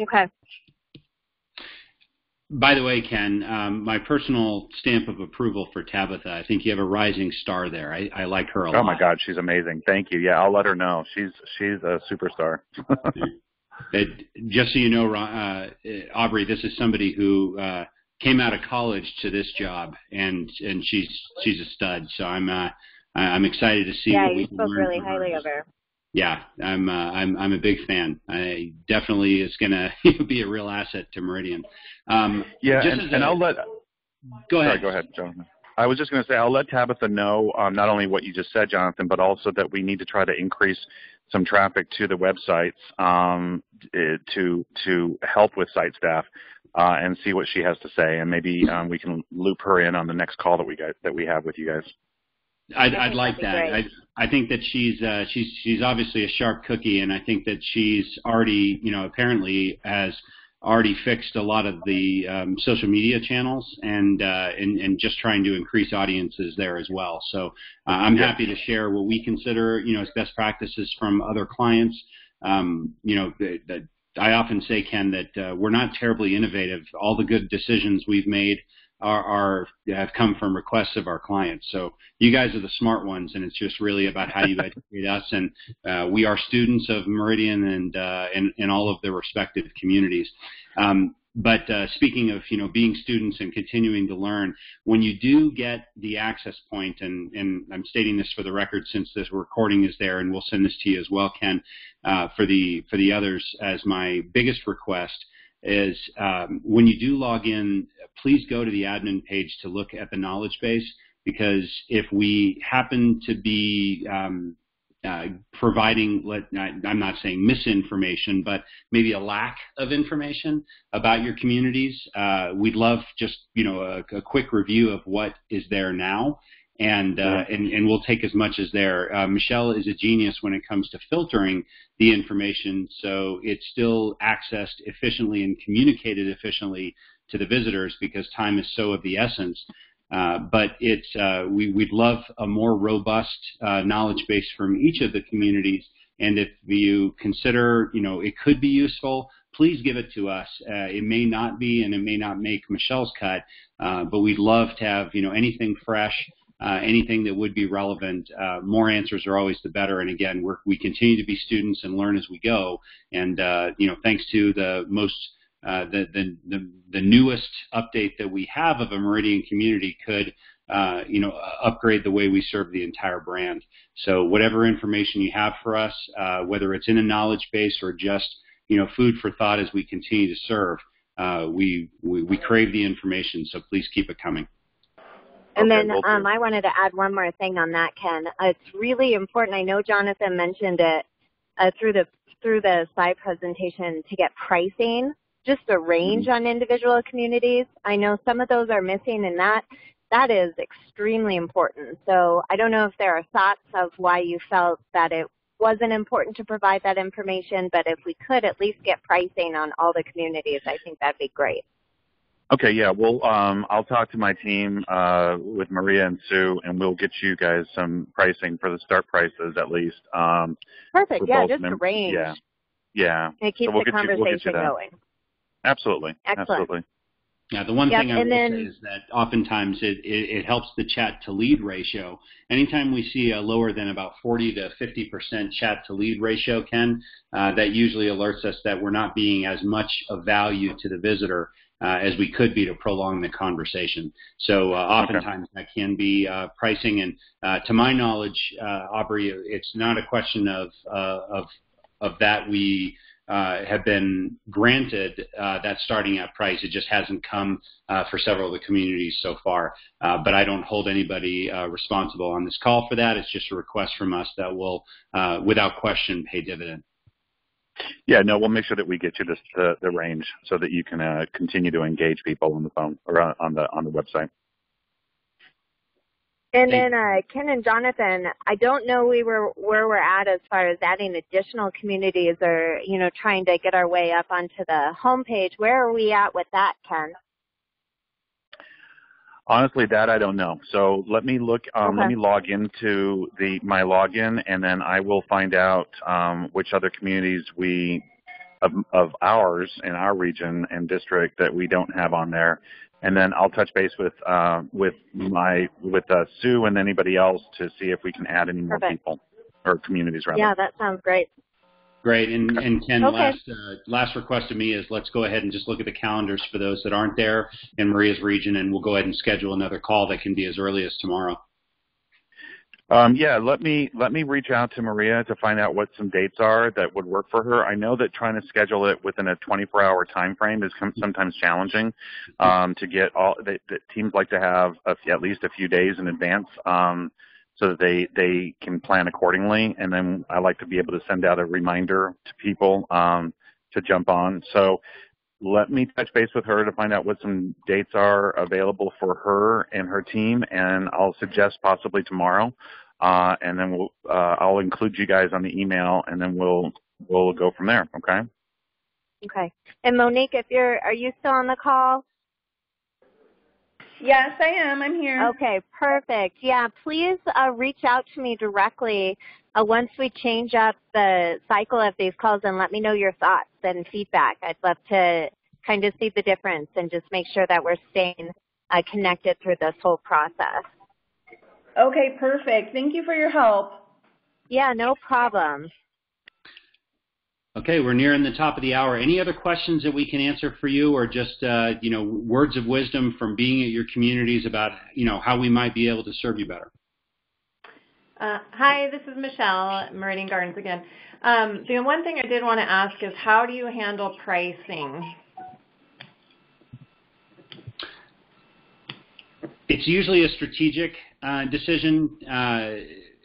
Okay. By the way, Ken, um, my personal stamp of approval for Tabitha. I think you have a rising star there. I, I like her a oh lot. Oh my God, she's amazing. Thank you. Yeah, I'll let her know. She's she's a superstar. It, just so you know, uh, Aubrey, this is somebody who uh, came out of college to this job, and and she's she's a stud. So I'm uh, I'm excited to see. Yeah, what we you can spoke learn really highly her. of her. Yeah, I'm uh, I'm I'm a big fan. I definitely is going to be a real asset to Meridian. Um, yeah, just and, as and a- I'll let go ahead. Sorry, go ahead, Jonathan. I was just going to say I'll let Tabitha know um, not only what you just said, Jonathan, but also that we need to try to increase some traffic to the websites um, eh, to to help with SiteStaff uh, and see what she has to say, and maybe um, we can loop her in on the next call that we got that we have with you guys. I'd, I I'd like that. that'd I I think that she's uh, she's she's obviously a sharp cookie, and I think that she's already you know apparently has already fixed a lot of the um, social media channels and, uh, and and just trying to increase audiences there as well. So uh, I'm happy to share what we consider you know as best practices from other clients. Um, you know that, that I often say, Ken, that uh, we're not terribly innovative. All the good decisions we've made are, are have come from requests of our clients. So you guys are the smart ones, and it's just really about how you educate us. And uh, we are students of Meridian and uh, and, and all of the respective communities. Um, but uh, speaking of you know being students and continuing to learn, when you do get the access point, and, and I'm stating this for the record since this recording is there, and we'll send this to you as well, Ken, uh, for the for the others as my biggest request is um, when you do log in, please go to the admin page to look at the knowledge base because if we happen to be um, uh, providing, let, I'm not saying misinformation, but maybe a lack of information about your communities, uh, we'd love just you know a, a quick review of what is there now. And, uh, and and we'll take as much as there. Uh, Michelle is a genius when it comes to filtering the information, so it's still accessed efficiently and communicated efficiently to the visitors because time is so of the essence. Uh, but it's uh, we, we'd love a more robust uh, knowledge base from each of the communities. And if you consider, you know, it could be useful, please give it to us. Uh, it may not be, and it may not make Michelle's cut, uh, but we'd love to have, you know, anything fresh, uh, anything that would be relevant. Uh, more answers are always the better. And again, we're, we continue to be students and learn as we go. And uh, you know, thanks to the most uh, the, the, the, the newest update that we have of a Meridian community could, uh, you know, upgrade the way we serve the entire brand. So whatever information you have for us, uh, whether it's in a knowledge base or just, you know, food for thought as we continue to serve, uh, we, we, we crave the information, so please keep it coming. And Okay, then um, I wanted to add one more thing on that, Ken. Uh, it's really important. I know Jonathan mentioned it uh, through the through the slide presentation to get pricing, just a range Mm-hmm. on individual communities. I know some of those are missing, and that that is extremely important. So I don't know if there are thoughts of why you felt that it wasn't important to provide that information, but if we could at least get pricing on all the communities, I think that'd be great. Okay, yeah, well, um, I'll talk to my team uh, with Maria and Sue, and we'll get you guys some pricing for the start prices at least. Um, Perfect. Yeah, both just a mem- range. Yeah, yeah, And it keeps we'll the get you- we'll get you conversation going. absolutely, Excellent. absolutely. Yeah, the one Yep, thing I and will then- say is that oftentimes it, it, it helps the chat to lead ratio. Anytime we see a lower than about 40 to 50 percent chat to lead ratio, Ken, uh, that usually alerts us that we're not being as much of value to the visitor uh, as we could be to prolong the conversation. So uh, oftentimes that can be uh, pricing, and uh, to my knowledge, uh, Aubrey, it's not a question of uh, of of that we uh, have been granted uh, that starting at price. It just hasn't come uh, for several of the communities so far. Uh, but I don't hold anybody uh, responsible on this call for that. It's just a request from us that will, uh, without question, pay dividend. Yeah, no, we'll make sure that we get you this, the the range so that you can uh, continue to engage people on the phone or on, on the on the website. And then uh, Ken and Jonathan, I don't know we were where we're at as far as adding additional communities or you know trying to get our way up onto the homepage. Where are we at with that, Ken? Honestly, that I don't know. So let me look. Um, Let me log into the my login, and then I will find out um, which other communities we of, of ours in our region and district that we don't have on there. And then I'll touch base with uh, with my with uh, Sue and anybody else to see if we can add any more Perfect. people or communities rather. Yeah, that sounds great. Great. And, and Ken, Okay. last uh, last request of me is let's go ahead and just look at the calendars for those that aren't there in Maria's region, and we'll go ahead and schedule another call that can be as early as tomorrow. Um, yeah, let me let me reach out to Maria to find out what some dates are that would work for her. I know that trying to schedule it within a 24-hour time frame is com- sometimes challenging um, to get all. That, that teams like to have a, f- at least a few days in advance um, so that they they can plan accordingly. And then I like to be able to send out a reminder to people um, to jump on. So let me touch base with her to find out what some dates are available for her and her team, and I'll suggest possibly tomorrow. Uh, and then we'll uh, I'll include you guys on the email, and then we'll we'll go from there. Okay. Okay. And Monique, if you're, are you still on the call? Yes, I am. I'm here. Okay, perfect. Yeah, please uh, reach out to me directly uh, once we change up the cycle of these calls and let me know your thoughts and feedback. I'd love to kind of see the difference and just make sure that we're staying uh, connected through this whole process. Okay, perfect. Thank you for your help. Yeah, no problem. Okay, we're nearing the top of the hour. Any other questions that we can answer for you, or just uh, you know words of wisdom from being at your communities about you know how we might be able to serve you better? Uh, hi, this is Michelle at Meridian Gardens again. Um, the one thing I did want to ask is how do you handle pricing? It's usually a strategic uh, decision, uh,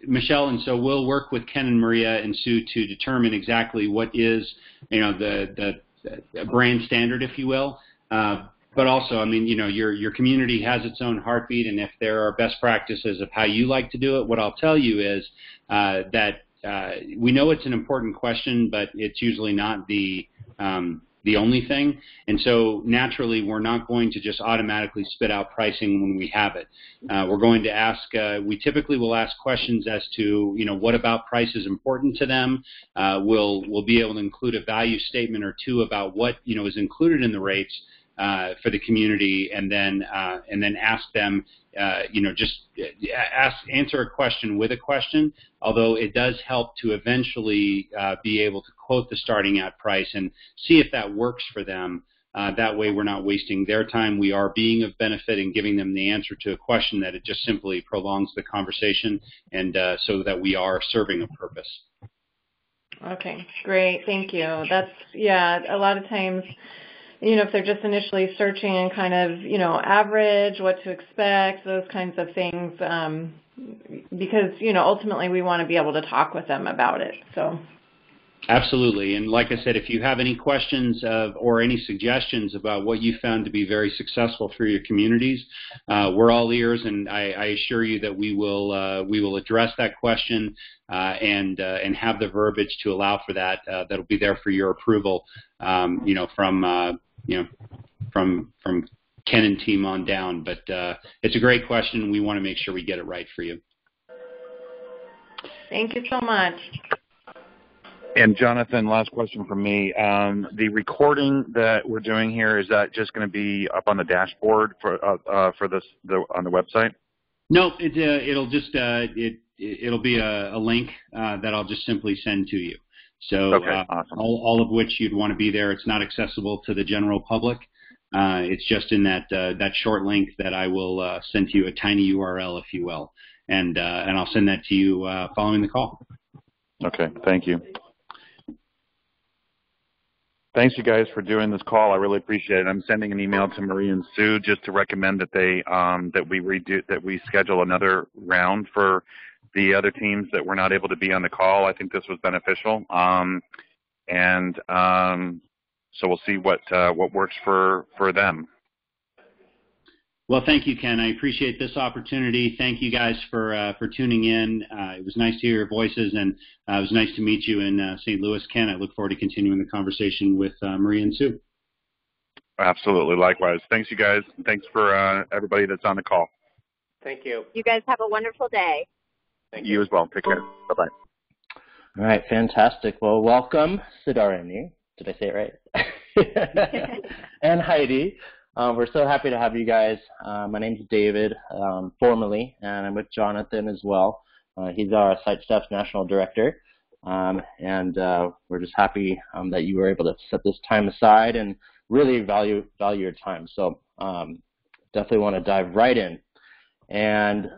Michelle, and so we'll work with Ken and Maria and Sue to determine exactly what is, you know, the the, the brand standard, if you will. Uh, but also, I mean, you know, your your community has its own heartbeat, and if there are best practices of how you like to do it, what I'll tell you is uh, that uh, we know it's an important question, but it's usually not the um, the only thing. And so naturally, we're not going to just automatically spit out pricing when we have it. Uh, we're going to ask, uh, we typically will ask questions as to, you know, what about price is important to them. Uh, we'll, we'll be able to include a value statement or two about what, you know, is included in the rates. Uh, for the community, and then uh, and then ask them, uh, you know, just ask answer a question with a question. Although it does help to eventually uh, be able to quote the starting at price and see if that works for them. Uh, that way, we're not wasting their time. We are being of benefit and giving them the answer to a question that it just simply prolongs the conversation, and uh, so that we are serving a purpose. Okay, great. Thank you. That's, yeah, a lot of times, you know, if they're just initially searching and kind of, you know, average, what to expect, those kinds of things, um, because, you know, ultimately we want to be able to talk with them about it. So, Absolutely. And like I said, if you have any questions uh, or any suggestions about what you found to be very successful through your communities, uh, we're all ears, and I, I assure you that we will uh, we will address that question uh, and uh, and have the verbiage to allow for that. Uh, that'll be there for your approval. Um, you know, from you know from from Ken and team on down. But it's a great question. We want to make sure we get it right for you. Thank you so much. And Jonathan, last question from me. Um, the recording that we're doing here is that just going to be up on the dashboard for uh, uh, for this the, on the website? No, it, uh, it'll just uh, it it'll be a, a link uh, that I'll just simply send to you. So okay, uh, awesome. all, all of which you'd want to be there. It's not accessible to the general public. Uh, it's just in that uh, that short link that I will uh, send to you, a tiny URL, if you will, and uh, and I'll send that to you uh, following the call. Okay, thank you. Thanks, you guys, for doing this call. I really appreciate it. I'm sending an email to Marie and Sue just to recommend that they um, that we redo that we schedule another round for the other teams that were not able to be on the call. I think this was beneficial, um, and um, so we'll see what uh, what works for for them. Well, thank you, Ken. I appreciate this opportunity. Thank you guys for uh, for tuning in. Uh, it was nice to hear your voices, and uh, it was nice to meet you in uh, St. Louis, Ken. I look forward to continuing the conversation with uh, Marie and Sue. Absolutely, likewise. Thanks, you guys. Thanks for uh, everybody that's on the call. Thank you. You guys have a wonderful day. Thank You as well. Take care. Bye bye. All right, fantastic. Well, welcome, Siddharani. did I say it right? and Heidi. Um, we're so happy to have you guys. Uh, my name's David, um, formally, and I'm with Jonathan as well. Uh, he's our SiteStaff National Director. Um, and uh, we're just happy um, that you were able to set this time aside and really value value your time. So um, definitely want to dive right in. And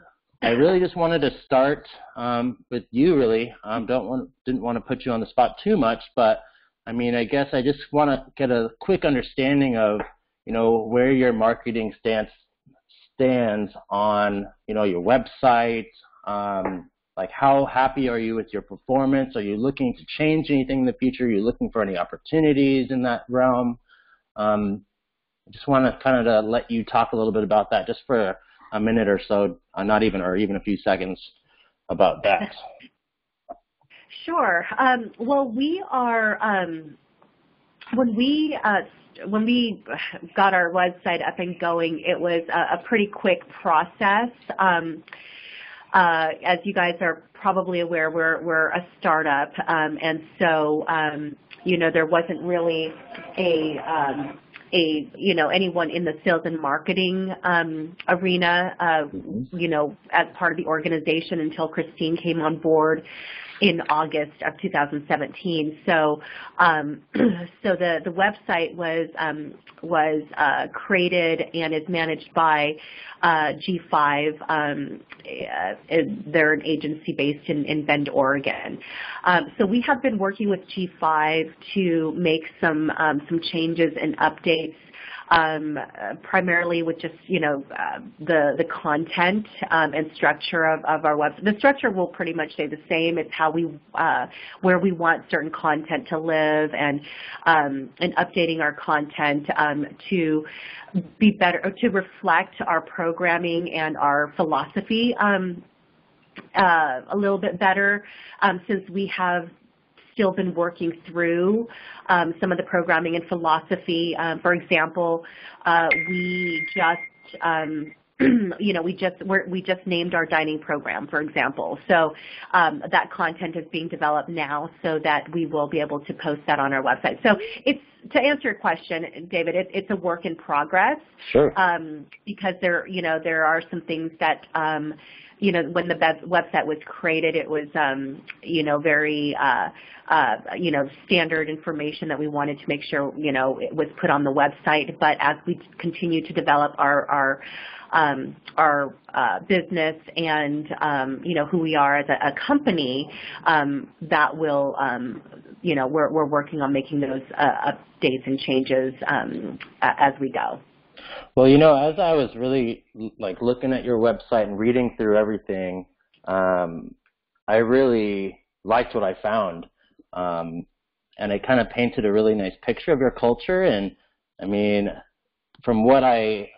I really just wanted to start um, with you. Really, um, don't want didn't want to put you on the spot too much, but I mean, I guess I just want to get a quick understanding of you know where your marketing stance stands on you know your website. Um, like how happy are you with your performance? Are you looking to change anything in the future? Are you looking for any opportunities in that realm? Um, I just want to kind of let you talk a little bit about that just for a minute or so, uh, not even, or even a few seconds about that. Sure. Um, well, we are, um, when we, uh, when we got our website up and going, it was a, a pretty quick process. Um, uh, as you guys are probably aware, we're, we're a startup, um, and so, um, you know, there wasn't really a, um, a you know anyone in the sales and marketing um, arena, uh, mm-hmm. you know, as part of the organization until Christine came on board in August of 2017. So, um, so the the website was um, was uh, created and is managed by uh, G5. Um, uh, they're an agency based in, in Bend, Oregon. Um, so we have been working with G5 to make some um, some changes and updates um, primarily with just you know uh, the the content um, and structure of, of our website. The structure will pretty much stay the same. It's how we uh, where we want certain content to live and um, and updating our content um, to be better to reflect our programming and our philosophy um, uh, a little bit better um, since we have still been working through um, some of the programming and philosophy. Um, for example, uh, we just um, you know, we just we just named our dining program, for example. So um, that content is being developed now, so that we will be able to post that on our website. So it's to answer your question, David, it, it's a work in progress. Sure. Um, because there, you know, there are some things that um, you know, when the website was created, it was, um, you know, very, uh, uh, you know, standard information that we wanted to make sure, you know, it was put on the website. But as we continue to develop our, our, um, our uh, business and um, you know who we are as a, a company, um, that will um, you know we're we're working on making those uh, updates and changes um, as we go. Well, you know, as I was really like looking at your website and reading through everything, um, I really liked what I found, um, and it kind of painted a really nice picture of your culture. And I mean, from what I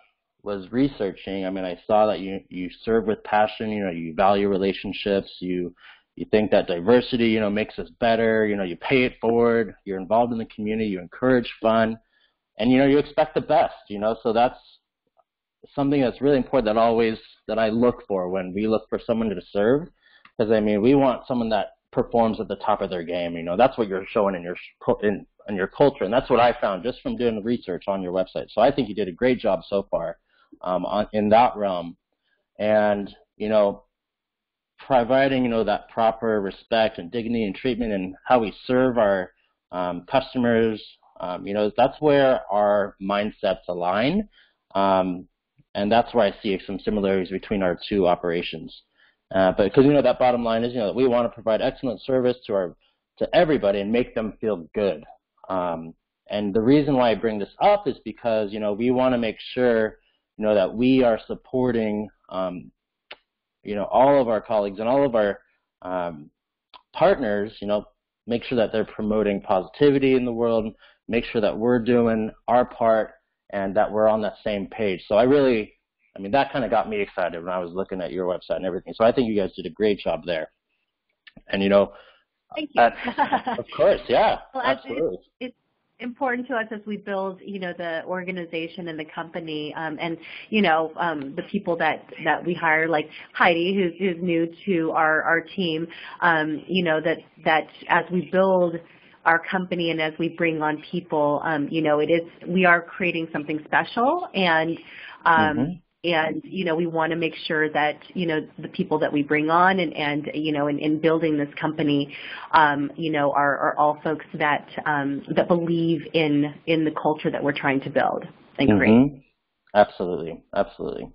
was researching, I mean, I saw that you you serve with passion. You know, you value relationships. You you think that diversity, you know, makes us better. You know, you pay it forward. You're involved in the community. You encourage fun and you know you expect the best you know so that's something that's really important that always that I look for when we look for someone to serve. Because I mean we want someone that performs at the top of their game you know. That's what you're showing in your in, in your culture and that's what I found just from doing research on your website. So I think you did a great job so far um, on, in that realm. And you know providing you know that proper respect and dignity and treatment and how we serve our um, customers um, you know, that's where our mindsets align, um, and that's where I see some similarities between our two operations. Uh, but because you know that bottom line is, you know, we want to provide excellent service to our to everybody and make them feel good. Um, and the reason why I bring this up is because you know we want to make sure you know that we are supporting um, you know all of our colleagues and all of our um, partners. You know, make sure that they're promoting positivity in the world, make sure that we're doing our part and that we're on that same page. So I really, I mean, that kind of got me excited when I was looking at your website and everything. So I think you guys did a great job there. And you know, Thank you. of course, yeah, well, absolutely. It's, it's important to us as we build, you know, the organization and the company, um, and you know, um, the people that that we hire, like Heidi, who's, who's new to our our team. Um, you know, that that as we build our company and as we bring on people, um, you know, it is we are creating something special and um, mm-hmm. and you know we want to make sure that you know the people that we bring on and and you know in, in building this company um, you know are, are all folks that um, that believe in in the culture that we're trying to build and mm-hmm. create absolutely. Absolutely.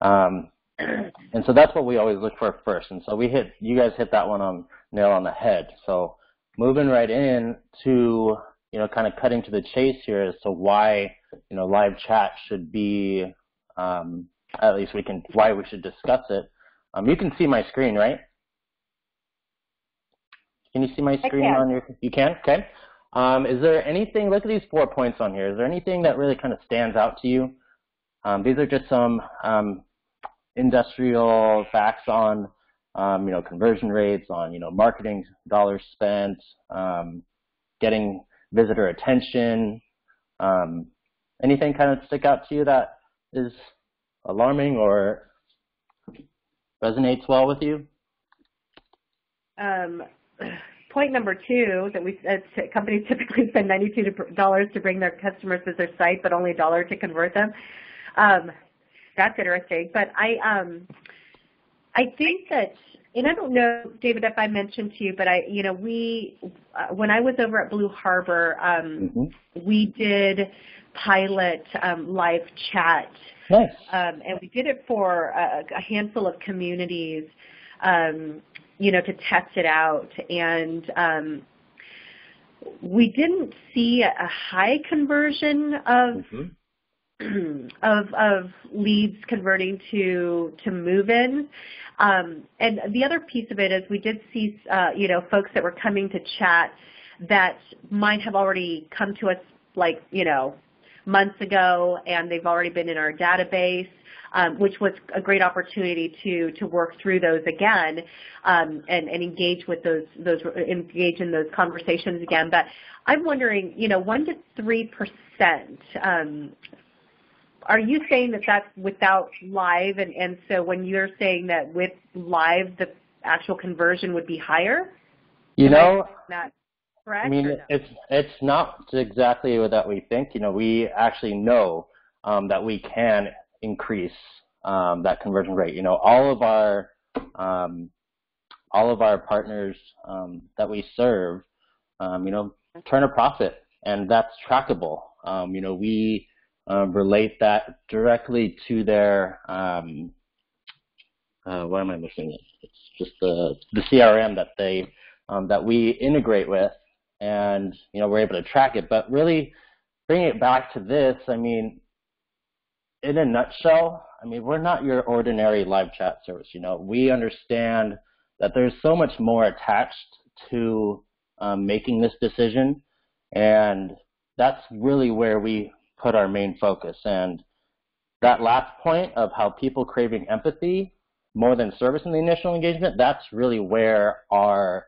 Um, and so that's what we always look for first. And so we hit you guys hit that one on nail on the head. So moving right in to you know kind of cutting to the chase here as to why you know live chat should be um, at least we can why we should discuss it. Um, you can see my screen, right? Can you see my screen on your? You can. Okay. Um, is there anything? Look at these four points on here. Is there anything that really kind of stands out to you? Um, these are just some um, industrial facts on, um, you know, conversion rates, on you know, marketing dollars spent, um, getting visitor attention. anything kind of stick out to you that is alarming or resonates well with you? Um, point number two that we said companies typically spend $92 to bring their customers to their site, but only a dollar to convert them. Um, that's interesting. But I, um, I think that, and I don't know, David, if I mentioned to you, but I, you know, we, uh, when I was over at Blue Harbor, um, mm-hmm. we did pilot um, live chat. Nice. Um, and we did it for a, a handful of communities, um, you know, to test it out. And um, we didn't see a high conversion of mm-hmm. of of leads converting to to move in. Um, and the other piece of it is we did see uh, you know folks that were coming to chat that might have already come to us like you know months ago, and they've already been in our database. Um, which was a great opportunity to to work through those again um, and, and engage with those those engage in those conversations again. But I'm wondering, you know, one to three percent. Are you saying that that's without live, and and so when you're saying that with live, the actual conversion would be higher? You know, that correct? I mean, no? it's it's not exactly what we think. You know, we actually know um, that we can increase um, that conversion rate. You know, all of our um, all of our partners um, that we serve, um, you know, turn a profit, and that's trackable. Um, you know, we relate that directly to their um, uh, what am I missing? It's just the the CRM that they um, that we integrate with, and you know we're able to track it. But really, bringing it back to this, I mean, in a nutshell, I mean we're not your ordinary live chat service. You know, we understand that there's so much more attached to um, making this decision, and that's really where we put our main focus. And that last point of how people craving empathy more than service in the initial engagement, that's really where our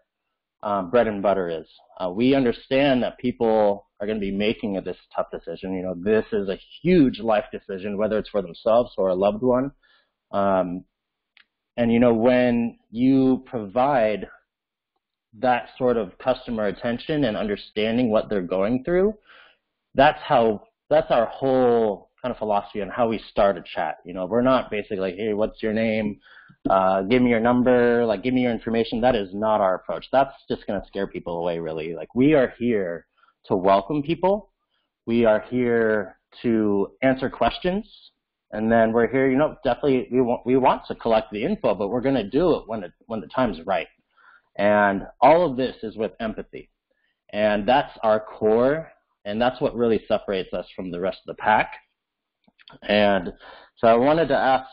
um, bread and butter is. Uh, we understand that people are going to be making this tough decision. You know, this is a huge life decision, whether it's for themselves or a loved one. Um, and you know, when you provide that sort of customer attention and understanding what they're going through, that's how that's our whole kind of philosophy on how we start a chat. You know, we're not basically hey, what's your name? Uh, give me your number, like give me your information. That is not our approach. That's just going to scare people away, really. Like we are here to welcome people. We are here to answer questions. And then we're here, you know, definitely we want, we want to collect the info, but we're going to do it when it, when the time's right. And all of this is with empathy. And that's our core and that's what really separates us from the rest of the pack. And so I wanted to ask,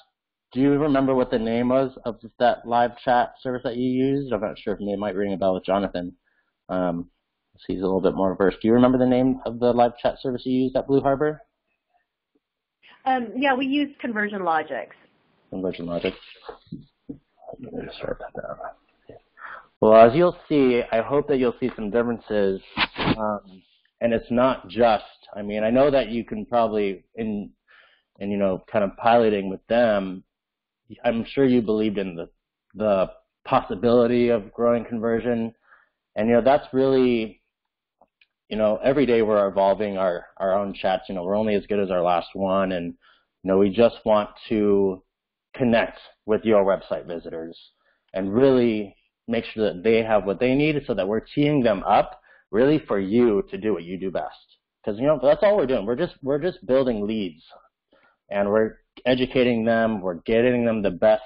do you remember what the name was of that live chat service that you used? I'm not sure if it might ring a bell with Jonathan. Um, he's a little bit more versed. Do you remember the name of the live chat service you used at Blue Harbor? Um, yeah, we used Conversion Logix. Conversion Logix. Well, as you'll see, I hope that you'll see some differences um, and it's not just. I mean, I know that you can probably in and you know kind of piloting with them. I'm sure you believed in the the possibility of growing conversion, and you know that's really you know, every day we're evolving our, our own chats. You know, we're only as good as our last one. And, you know, we just want to connect with your website visitors and really make sure that they have what they need so that we're teeing them up really for you to do what you do best. Because, you know, that's all we're doing. We're just, we're just building leads and we're educating them. We're getting them the best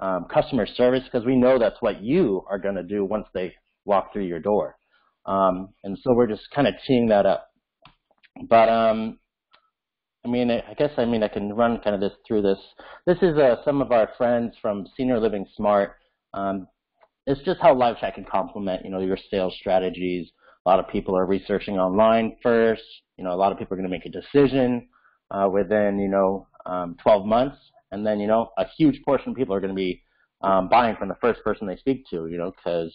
um, customer service because we know that's what you are going to do once they walk through your door. Um, and so we're just kind of teeing that up. But um, I mean, I guess I mean I can run kind of this through this. This is uh, some of our friends from Senior Living Smart. Um, it's just how live chat can complement, you know, your sales strategies. A lot of people are researching online first. You know, a lot of people are going to make a decision uh, within, you know, um, 12 months, and then, you know, a huge portion of people are going to be um, buying from the first person they speak to, you know, because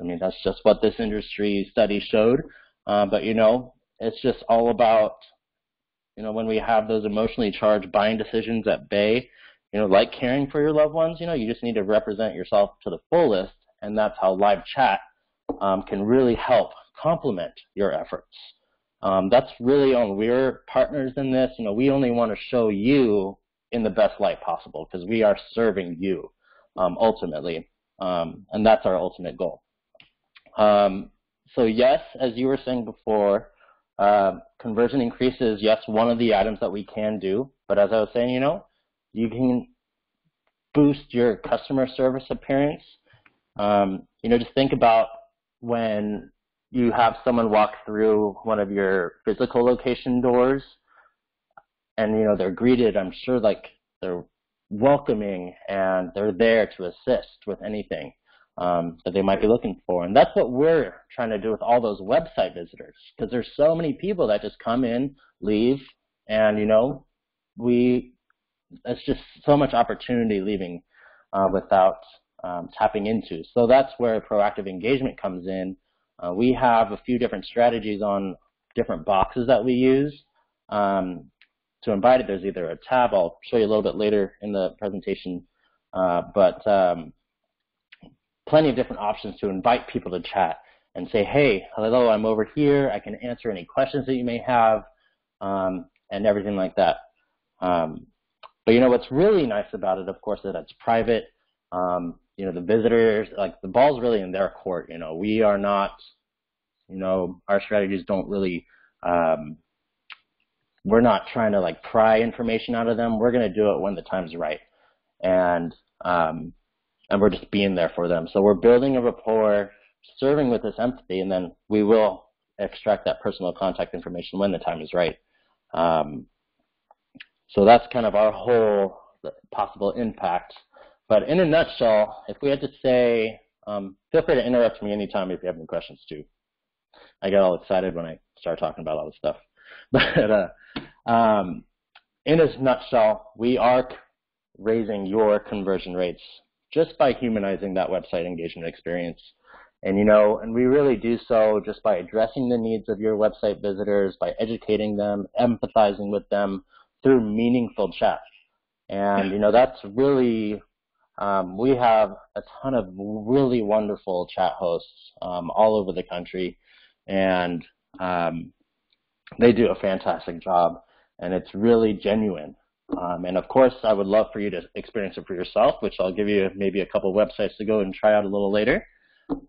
I mean that's just what this industry study showed. Uh, but you know, it's just all about you know, when we have those emotionally charged buying decisions at bay, you know, like caring for your loved ones, you know, you just need to represent yourself to the fullest, and that's how live chat um, can really help complement your efforts. Um, that's really on we're partners in this. You know, we only want to show you in the best light possible because we are serving you um, ultimately, um, and that's our ultimate goal. Um, so yes, as you were saying before, uh, conversion increases, yes, one of the items that we can do. But as I was saying, you know, you can boost your customer service appearance. Um, you know, just think about when you have someone walk through one of your physical location doors and, you know, they're greeted, I'm sure, like they're welcoming and they're there to assist with anything um, that they might be looking for. And that's what we're trying to do with all those website visitors because there's so many people that just come in, leave, and, you know, we, it's just so much opportunity leaving uh, without um, tapping into. So that's where proactive engagement comes in. Uh, we have a few different strategies on different boxes that we use. Um, to invite it, there's either a tab, I'll show you a little bit later in the presentation, uh, but um, plenty of different options to invite people to chat and say, hey, hello, I'm over here. I can answer any questions that you may have um, and everything like that. Um, but you know what's really nice about it, of course, is that it's private. You know, the visitors, like the ball's really in their court. You know, we are not, you know, our strategies don't really, um, we're not trying to like pry information out of them. We're going to do it when the time's right. And um, and we're just being there for them. So we're building a rapport, serving with this empathy, and then we will extract that personal contact information when the time is right. Um, so that's kind of our whole possible impact. But in a nutshell, if we had to say, um, feel free to interrupt me anytime if you have any questions too. I get all excited when I start talking about all this stuff. But uh, um, in a nutshell, we are raising your conversion rates just by humanizing that website engagement experience. And you know, and we really do so just by addressing the needs of your website visitors, by educating them, empathizing with them through meaningful chat. And you know, that's really um, we have a ton of really wonderful chat hosts um, all over the country, and um, they do a fantastic job, and it's really genuine. Um, and of course, I would love for you to experience it for yourself, which I'll give you maybe a couple websites to go and try out a little later.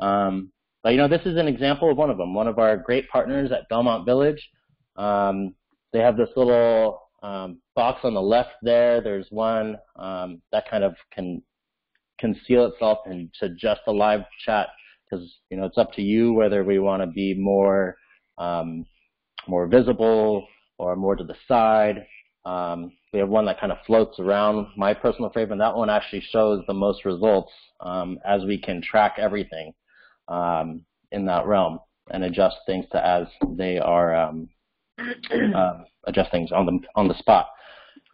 Um, but you know, this is an example of one of them. One of our great partners at Belmont Village. Um, they have this little box on the left there. There's one that kind of can conceal itself into just a live chat because you know it's up to you whether we want to be more um, more visible or more to the side. Um, we have one that kind of floats around. My personal favorite, that one actually shows the most results um, as we can track everything um, in that realm and adjust things to as they are um, uh, adjust things on the on the spot.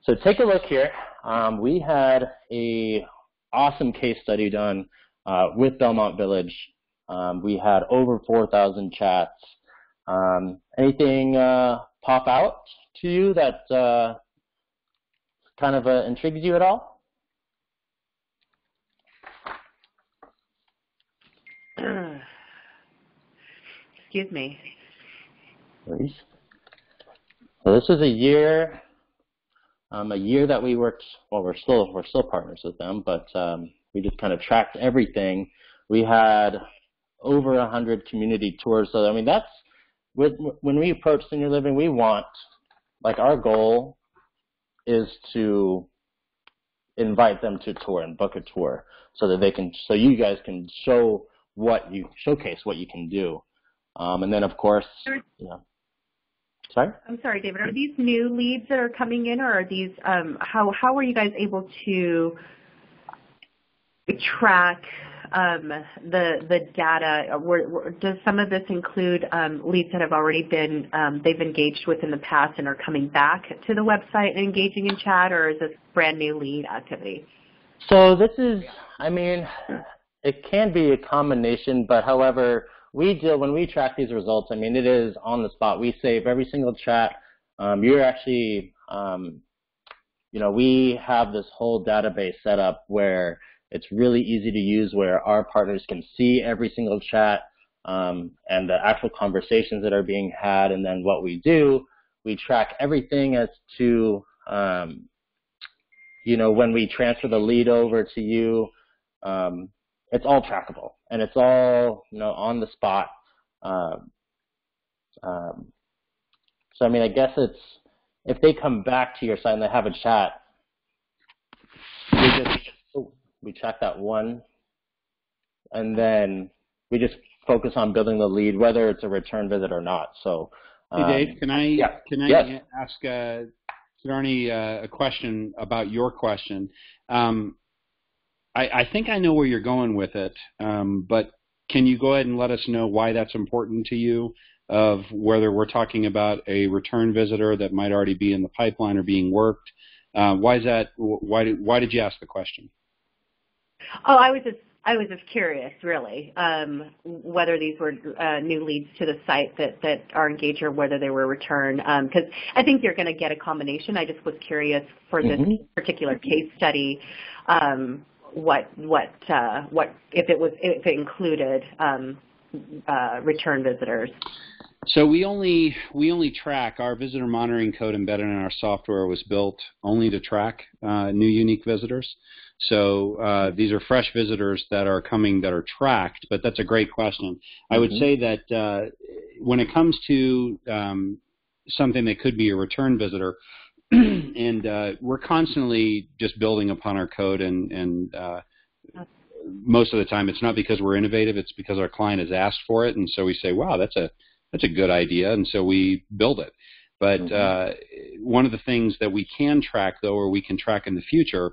So take a look here. Um, we had a awesome case study done uh, with Belmont Village. Um, we had over 4,000 chats. Um, anything uh, pop out to you that uh, kind of uh, intrigues you at all? Excuse me. Please. So this was a year, um, a year that we worked. Well, we're still we're still partners with them, but um, we just kind of tracked everything. We had over a hundred community tours. So I mean, that's with, when we approach senior living, we want like our goal is to invite them to tour and book a tour so that they can so you guys can show what you showcase what you can do um, and then of course you know, sorry i'm sorry david are these new leads that are coming in or are these um, how how are you guys able to track um, the the data? Were, were, does some of this include um, leads that have already been um, they've engaged with in the past and are coming back to the website and engaging in chat, or is this brand new lead activity? So this is, I mean, it can be a combination, but however, we deal when we track these results. I mean, it is on the spot. We save every single chat. Um, you're actually, um, you know, we have this whole database set up where it's really easy to use where our partners can see every single chat um, and the actual conversations that are being had. And then what we do, we track everything as to, um, you know, when we transfer the lead over to you, um, it's all trackable and it's all, you know, on the spot. Um, um, so, I mean, I guess it's, if they come back to your site and they have a chat, we just we track that one, and then we just focus on building the lead, whether it's a return visit or not. So, um, hey Dave, can I yeah. can I yes. ask uh, Sarani uh, a question about your question? Um, I, I, think I know where you're going with it, um, but can you go ahead and let us know why that's important to you? Of whether we're talking about a return visitor that might already be in the pipeline or being worked. Uh, why is that? Why did why did you ask the question? Oh, I was just I was just curious, really, um, whether these were uh, new leads to the site that, that are engaged or whether they were return. Because um, I think you're going to get a combination. I just was curious for this mm-hmm. particular case study, um, what what uh, what if it was if it included um, uh, return visitors. So we only we only track our visitor monitoring code embedded in our software was built only to track uh, new unique visitors. So uh, these are fresh visitors that are coming that are tracked, but that's a great question. I would mm-hmm. say that uh, when it comes to um, something that could be a return visitor, and uh, we're constantly just building upon our code, and, and uh, most of the time it's not because we're innovative; it's because our client has asked for it, and so we say, "Wow, that's a that's a good idea," and so we build it. But mm-hmm. uh, one of the things that we can track, though, or we can track in the future,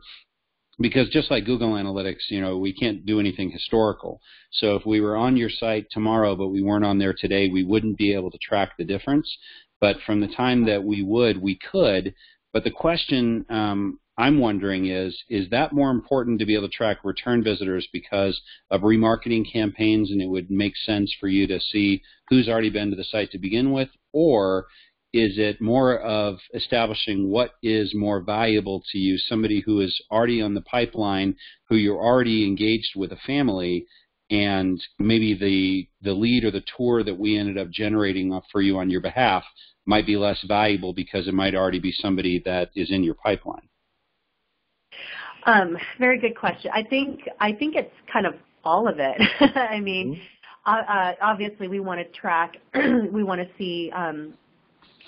because just like Google Analytics, you know, we can't do anything historical. So if we were on your site tomorrow, but we weren't on there today, we wouldn't be able to track the difference. But from the time that we would, we could. But the question um, I'm wondering is, is that more important to be able to track return visitors because of remarketing campaigns and it would make sense for you to see who's already been to the site to begin with, or is it more of establishing what is more valuable to you, somebody who is already on the pipeline, who you're already engaged with a family, and maybe the the lead or the tour that we ended up generating for you on your behalf might be less valuable because it might already be somebody that is in your pipeline. Um, very good question. I think I think it's kind of all of it. I mean, mm-hmm. uh, uh, obviously we want to track, we want to see um,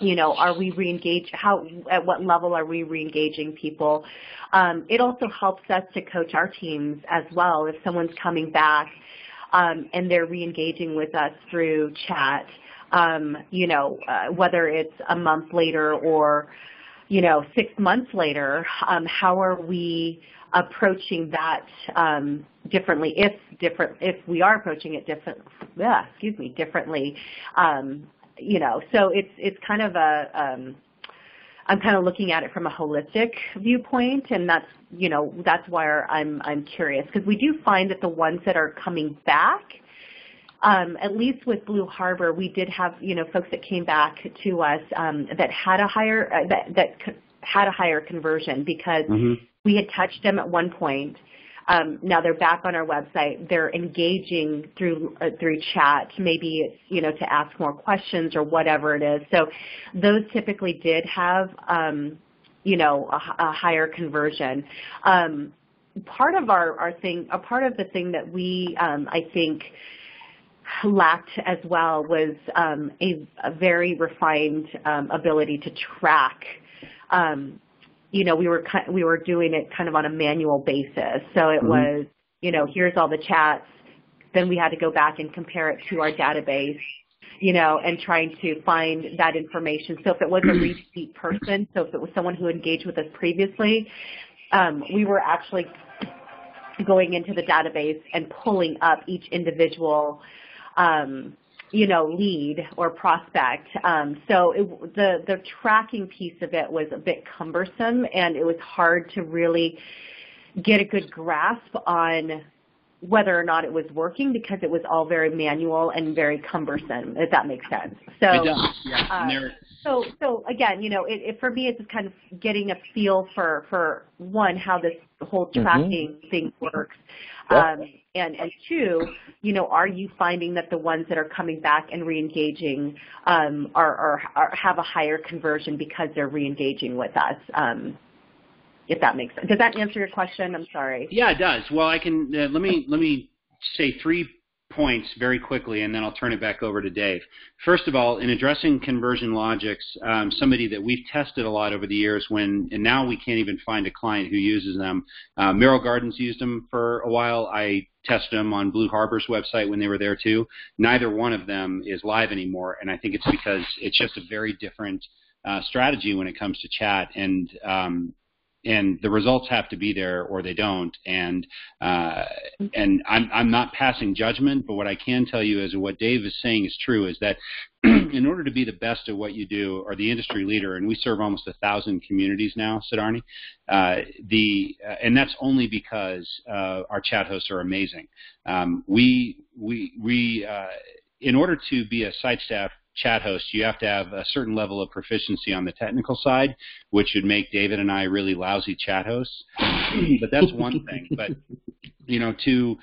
you know, are we re-engage? How at what level are we re-engaging people? Um, it also helps us to coach our teams as well. If someone's coming back um, and they're re-engaging with us through chat, um, you know, uh, whether it's a month later or you know six months later, um, how are we approaching that um, differently? If different, if we are approaching it different, yeah, excuse me, differently, um, you know, so it's it's kind of a um, I'm kind of looking at it from a holistic viewpoint, and that's you know that's why I'm I'm curious because we do find that the ones that are coming back, um, at least with Blue Harbor, we did have you know folks that came back to us um, that had a higher uh, that that had a higher conversion because mm-hmm. we had touched them at one point Um, now they're back on our website. They're engaging through uh, through chat. Maybe it's you know to ask more questions or whatever it is. So those typically did have um, you know a, a higher conversion. Um, part of our, our thing, a part of the thing that we um, I think lacked as well was um, a, a, very refined um, ability to track. Um, you know, we were we were doing it kind of on a manual basis. So it mm-hmm. was, you know, here's all the chats. Then we had to go back and compare it to our database, you know, and trying to find that information. So if it was a repeat person, so if it was someone who engaged with us previously, um, we were actually going into the database and pulling up each individual um, you know, lead or prospect. Um, so it, the the tracking piece of it was a bit cumbersome, and it was hard to really get a good grasp on whether or not it was working because it was all very manual and very cumbersome. If that makes sense. So it does. Yeah. Uh, so so again, you know, it, it, for me, it's just kind of getting a feel for for one how this whole mm-hmm. tracking mm-hmm. thing works. Um, and, and two, you know, are you finding that the ones that are coming back and reengaging um, are, are, are, have a higher conversion because they're reengaging with us? Um, if that makes sense. Does that answer your question? I'm sorry. Yeah, it does. Well, I can uh, let me let me say three points very quickly, and then I'll turn it back over to Dave. First of all, in addressing Conversion Logix, um, somebody that we've tested a lot over the years when, and now we can't even find a client who uses them. Uh, Merrill Gardens used them for a while. I tested them on Blue Harbor's website when they were there too. Neither one of them is live anymore, and I think it's because it's just a very different uh, strategy when it comes to chat. And um, and the results have to be there or they don't. And uh, and I'm I'm not passing judgment, but what I can tell you is what Dave is saying is true. Is that in order to be the best at what you do, or the industry leader, and we serve almost a thousand communities now, Siddharni, uh, the uh, and that's only because uh, our chat hosts are amazing. Um, we we we uh, in order to be a SiteStaff chat host, you have to have a certain level of proficiency on the technical side, which would make David and I really lousy chat hosts. but that's one thing. But you know, to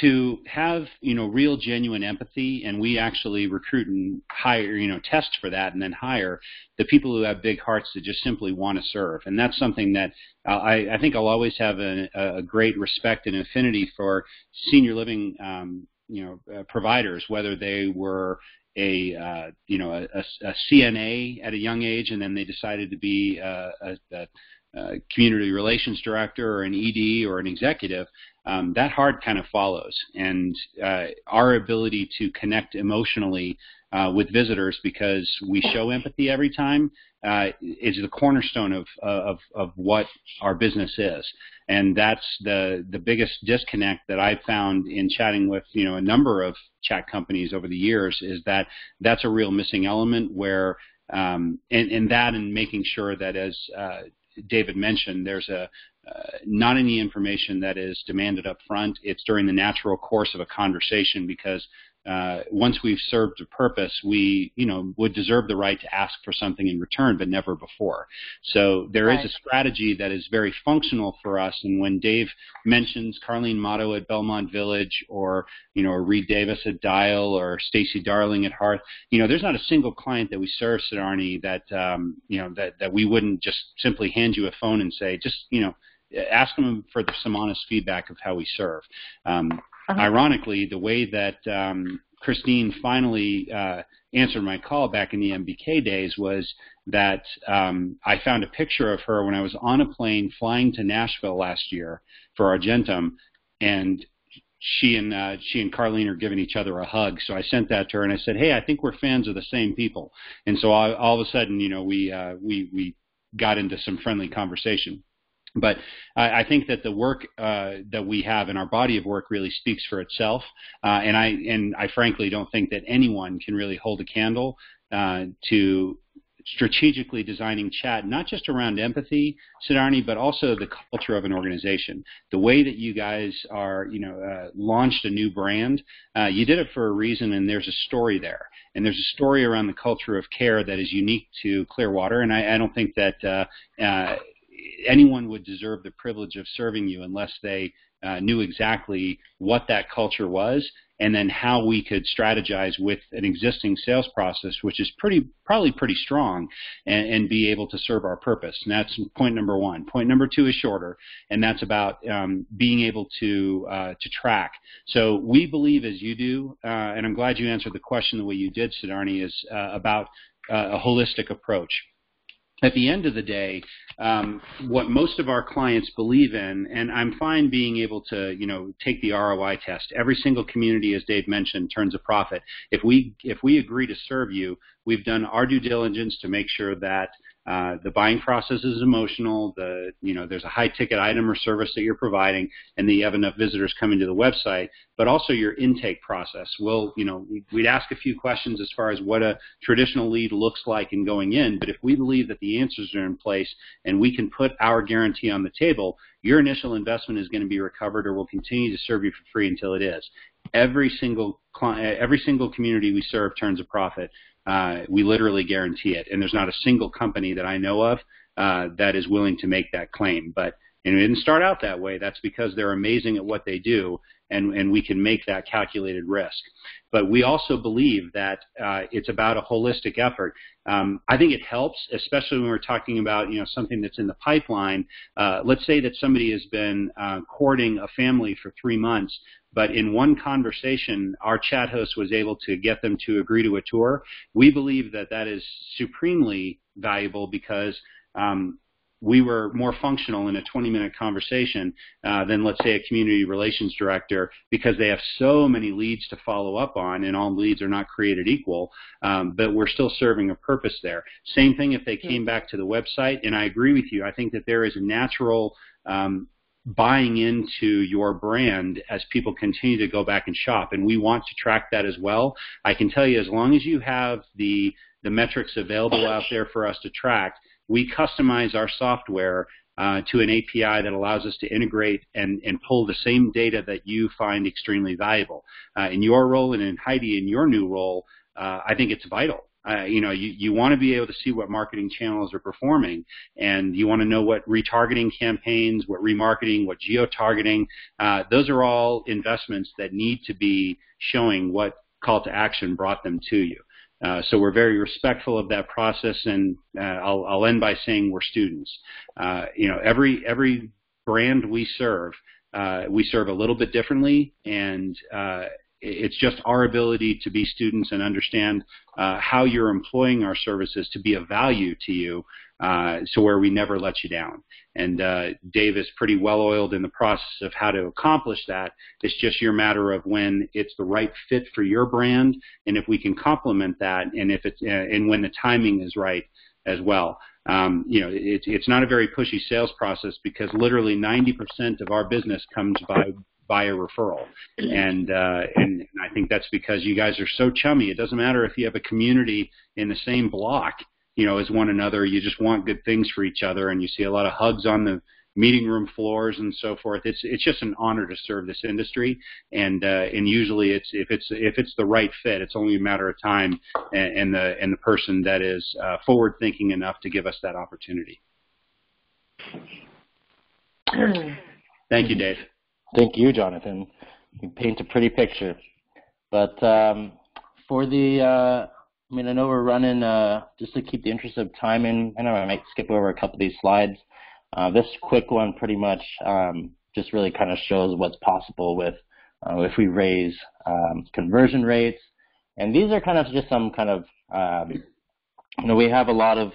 to have you know real genuine empathy, and we actually recruit and hire, you know, test for that, and then hire the people who have big hearts that just simply want to serve, and that's something that I, I think I'll always have a, a great respect and affinity for senior living um, you know uh, providers, whether they were a uh, you know a, a, CNA at a young age, and then they decided to be a, a, a community relations director or an ED or an executive. Um, that heart kind of follows, and uh, our ability to connect emotionally uh, with visitors because we show empathy every time uh, is the cornerstone of, of of what our business is, and that's the the biggest disconnect that I've found in chatting with you know a number of chat companies over the years is that that's a real missing element where um, and, and that and making sure that as uh, David mentioned, there's a uh, not any information that is demanded up front. It's during the natural course of a conversation because uh, once we've served a purpose, we, you know, would deserve the right to ask for something in return, but never before. So there right. is a strategy that is very functional for us. And when Dave mentions Carlene Motto at Belmont Village, or you know, Reed Davis at Dial, or Stacy Darling at Hearth, you know, there's not a single client that we serve, Siddharni, that um, you know that that we wouldn't just simply hand you a phone and say, just you know ask them for some honest feedback of how we serve. Um, uh-huh. Ironically, the way that um, Christine finally uh, answered my call back in the MBK days was that um, I found a picture of her when I was on a plane flying to Nashville last year for Argentum, and she and uh, she and Carlene are giving each other a hug. So I sent that to her and I said, "Hey, I think we're fans of the same people." And so all, all of a sudden, you know, we uh, we we got into some friendly conversation. But I, I think that the work uh, that we have in our body of work really speaks for itself, uh, and I and I frankly don't think that anyone can really hold a candle uh, to strategically designing chat, not just around empathy, Siddharni, but also the culture of an organization. The way that you guys are, you know, uh, launched a new brand, uh, you did it for a reason, and there's a story there. And there's a story around the culture of care that is unique to Clearwater, and I, I don't think that uh, anyone would deserve the privilege of serving you unless they uh, knew exactly what that culture was and then how we could strategize with an existing sales process, which is pretty probably pretty strong, and, and be able to serve our purpose. And that's point number one. Point number two is shorter, and that's about um, being able to uh, to track. So we believe, as you do, uh, and I'm glad you answered the question the way you did, Sidarni, is uh, about uh, a holistic approach at the end of the day, um, what most of our clients believe in, and I'm fine being able to, you know, take the ROI test. Every single community, as Dave mentioned, turns a profit. If we if we agree to serve you, we've done our due diligence to make sure that uh, the buying process is emotional. The you know there's a high ticket item or service that you're providing, and that you have enough visitors coming to the website. But also your intake process. We'll you know we'd ask a few questions as far as what a traditional lead looks like in going in. But if we believe that the answers are in place and we can put our guarantee on the table, your initial investment is going to be recovered, or we'll continue to serve you for free until it is. Every single client, every single community we serve turns a profit. Uh, we literally guarantee it, and there's not a single company that I know of uh, that is willing to make that claim. But and it didn't start out that way. That's because they're amazing at what they do, and, and we can make that calculated risk. But we also believe that uh, it's about a holistic effort. Um, I think it helps, especially when we're talking about you know something that's in the pipeline. Uh, let's say that somebody has been uh, courting a family for three months, but in one conversation, our chat host was able to get them to agree to a tour. We believe that that is supremely valuable because um, we were more functional in a 20 minute conversation uh, than, let's say, a community relations director because they have so many leads to follow up on, and all leads are not created equal, um, but we're still serving a purpose there. Same thing if they came back to the website, and I agree with you. I think that there is a natural um, buying into your brand as people continue to go back and shop, and we want to track that as well. I can tell you, as long as you have the the metrics available out there for us to track, we customize our software uh, to an API that allows us to integrate and, and pull the same data that you find extremely valuable. Uh, in your role and in Heidi, in your new role, uh, I think it's vital. Uh, you know, you, you want to be able to see what marketing channels are performing, and you want to know what retargeting campaigns, what remarketing, what geo-targeting. Uh, those are all investments that need to be showing what call to action brought them to you. Uh, so we're very respectful of that process, and uh, I'll, I'll, end by saying we're students. Uh, you know, every every brand we serve, uh, we serve a little bit differently, and uh, it's just our ability to be students and understand uh, how you're employing our services to be of value to you uh, so where we never let you down. And uh, Dave is pretty well oiled in the process of how to accomplish that. It's just your matter of when it's the right fit for your brand, and if we can complement that, and if it's uh, and when the timing is right as well. Um, you know, it, it's not a very pushy sales process because literally 90% of our business comes by by a referral, and uh, and I think that's because you guys are so chummy. It doesn't matter if you have a community in the same block you know, as one another. You just want good things for each other, and you see a lot of hugs on the meeting room floors and so forth. It's it's just an honor to serve this industry, and uh, and usually it's if it's if it's the right fit, it's only a matter of time, and, and the and the person that is uh, forward thinking enough to give us that opportunity. Thank you, Dave. Thank you, Jonathan. You paint a pretty picture. But um, for the uh, I mean, I know we're running, uh, just to keep the interest of time in, I know I might skip over a couple of these slides. Uh, this quick one pretty much um, just really kind of shows what's possible with uh, if we raise um, conversion rates. And these are kind of just some kind of, um, you know, we have a lot of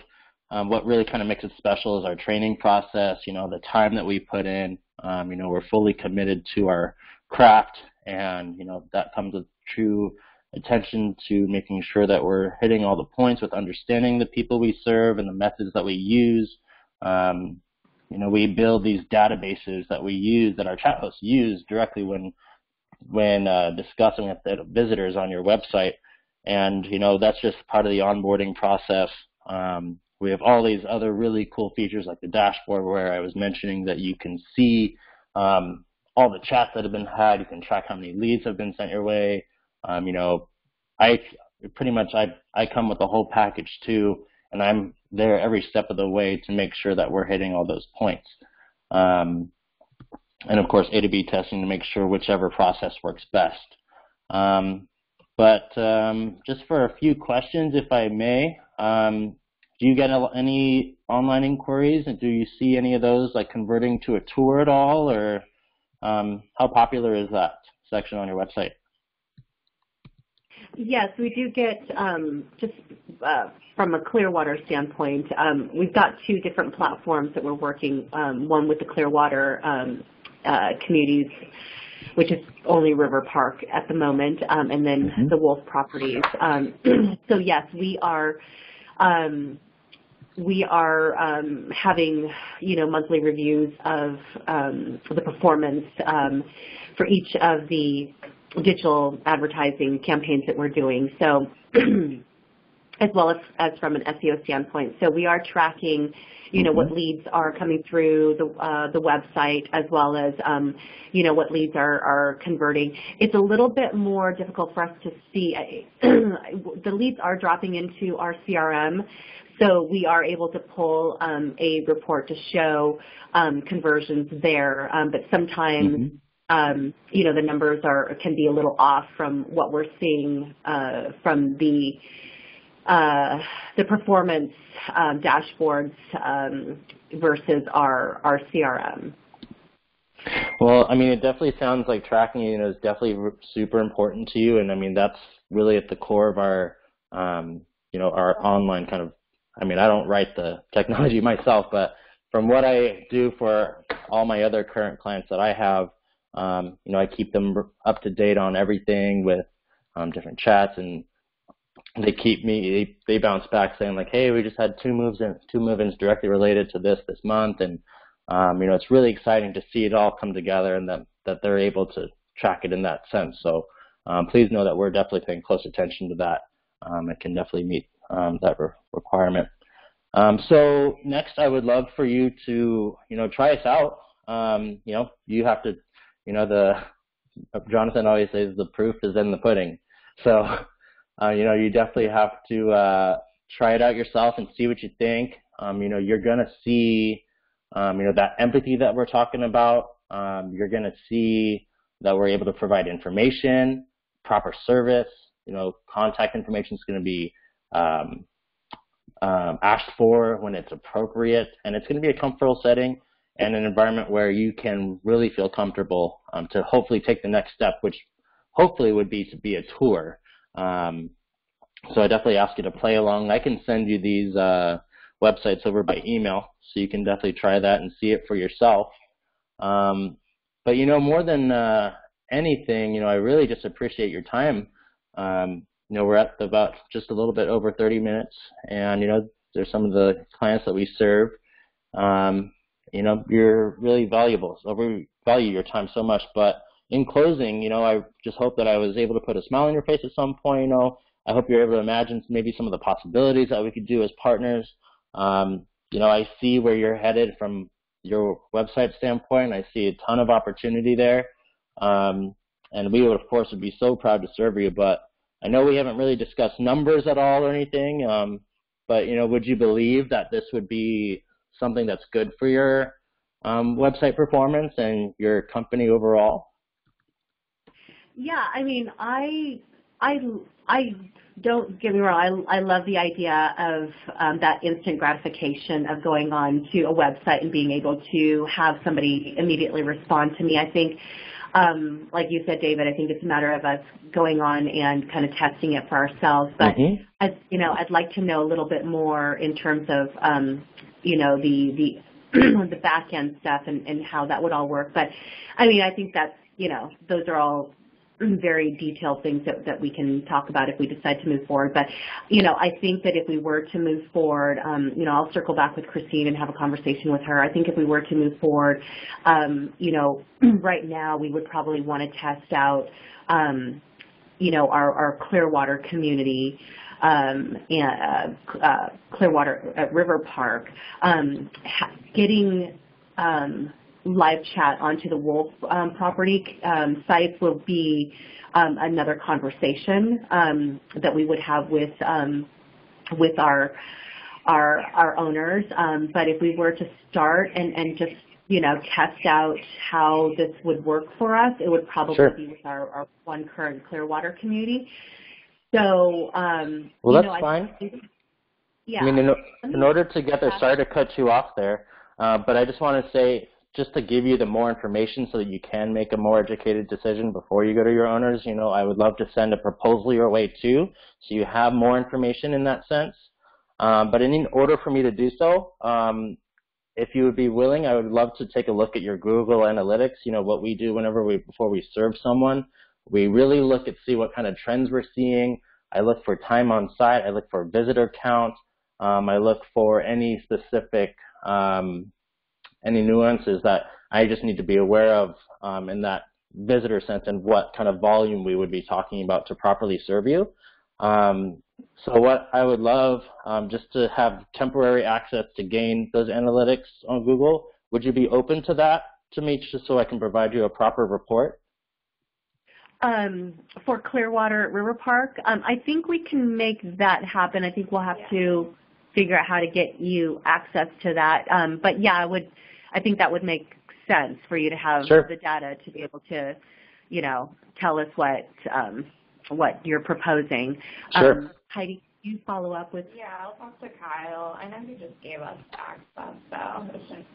um, what really kind of makes it special is our training process, you know, the time that we put in. Um, you know, we're fully committed to our craft and, you know, that comes with true attention to making sure that we're hitting all the points with understanding the people we serve and the methods that we use. Um, you know, we build these databases that we use, that our chat hosts use directly when when uh, discussing with the visitors on your website. And you know, that's just part of the onboarding process. Um, we have all these other really cool features like the dashboard where I was mentioning that you can see um, all the chats that have been had. You can track how many leads have been sent your way. Um, you know, I pretty much I I come with the whole package too, and I'm there every step of the way to make sure that we're hitting all those points. Um, and of course, A to B testing to make sure whichever process works best. Um, but um, just for a few questions, if I may, um, do you get any online inquiries, and do you see any of those like converting to a tour at all, or um, how popular is that section on your website? Yes, we do get um, just uh, from a Clearwater standpoint. Um, we've got two different platforms that we're working. Um, one with the Clearwater um, uh, communities, which is only River Park at the moment, um, and then mm-hmm. the Wolf properties. Um, so yes, we are. We are having, you know, monthly reviews of the performance for each of the digital advertising campaigns that we're doing. So as well as, as from an SEO standpoint. So we are tracking, you know, what mm-hmm. leads are coming through the uh, the website as well as, um, you know, what leads are, are converting. It's a little bit more difficult for us to see. the leads are dropping into our CRM, so we are able to pull um, a report to show um, conversions there. Um, but sometimes mm-hmm um, you know, the numbers are can be a little off from what we're seeing uh, from the uh, the performance um, dashboards um, versus our our CRM. Well, I mean, it definitely sounds like tracking, you know, is definitely super important to you, and I mean, that's really at the core of our, um, you know, our online kind of. I mean, I don't write the technology myself, but from what I do for all my other current clients that I have, um, you know, I keep them up to date on everything with um, different chats, and they keep me. They, they bounce back saying like, "Hey, we just had two moves in, two move-ins directly related to this this month," and um, you know, it's really exciting to see it all come together, and that that they're able to track it in that sense. So um, please know that we're definitely paying close attention to that. Um, it can definitely meet um, that re- requirement. Um, so next, I would love for you to, you know, try us out. Um, you know, you have to you know, the Jonathan always says the proof is in the pudding. So, uh, you know, you definitely have to uh, try it out yourself and see what you think. Um, you know, you're gonna see, um, you know, that empathy that we're talking about. Um, you're gonna see that we're able to provide information, proper service. You know, contact information is going to be um, um, asked for when it's appropriate, and it's going to be a comfortable setting and an environment where you can really feel comfortable um, to hopefully take the next step, which hopefully would be to be a tour. Um, so I definitely ask you to play along. I can send you these uh, websites over by email, so you can definitely try that and see it for yourself. Um, but you know, more than uh, anything, you know, I really just appreciate your time. You know, we're at about just a little bit over 30 minutes, and you know, there's some of the clients that we serve. Um, you know, you're really valuable. So we value your time so much. But in closing, you know, I just hope that I was able to put a smile on your face at some point. You know, I hope you're able to imagine maybe some of the possibilities that we could do as partners. Um, you know, I see where you're headed from your website standpoint. I see a ton of opportunity there. Um, and we would, of course, would be so proud to serve you. But I know we haven't really discussed numbers at all or anything. Um, but you know, would you believe that this would be something that's good for your um, website performance and your company overall? Yeah, I mean, I I I don't get me wrong. I I love the idea of um, that instant gratification of going on to a website and being able to have somebody immediately respond to me. I think. Um, like you said, David, I think it's a matter of us going on and kind of testing it for ourselves. But mm-hmm. I, you know, I'd like to know a little bit more in terms of um, you know, the the the back end stuff and, and how that would all work. But I mean, I think that's you know, those are all very detailed things that, that we can talk about if we decide to move forward. But, you know, I think that if we were to move forward, um, you know, I'll circle back with Christine and have a conversation with her. I think if we were to move forward, um, you know, right now we would probably want to test out, um, you know, our, our Clearwater community um, and, uh, uh, Clearwater at River Park, um, getting um, live chat onto the Wolf um, property um, sites will be um, another conversation um, that we would have with um, with our our our owners. Um, but if we were to start and and just you know test out how this would work for us, it would probably Sure. be with our, our one current Clearwater community. So um, Well, you that's know, fine. think- yeah. I mean, in, in order to get there, sorry to cut you off there, uh, but I just want to say, just to give you the more information so that you can make a more educated decision before you go to your owners, you know, I would love to send a proposal your way too, so you have more information in that sense. Um, but in order for me to do so, um, if you would be willing, I would love to take a look at your Google Analytics. You know what we do whenever we before we serve someone, we really look at see what kind of trends we're seeing. I look for time on site. I look for visitor count. Um, I look for any specific um, any nuances that I just need to be aware of um, in that visitor sense and what kind of volume we would be talking about to properly serve you. Um, so what I would love um, just to have temporary access to gain those analytics on Google. Would you be open to that to me just so I can provide you a proper report? um, for Clearwater River Park. Um, I think we can make that happen. I think we'll have to figure out how to get you access to that. Um, but yeah, I would. I think that would make sense for you to have Sure. the data to be able to, you know, tell us what um, what you're proposing. Sure. Um, Heidi, can you follow up with Yeah, I'll talk to Kyle. I know he just gave us access, so it should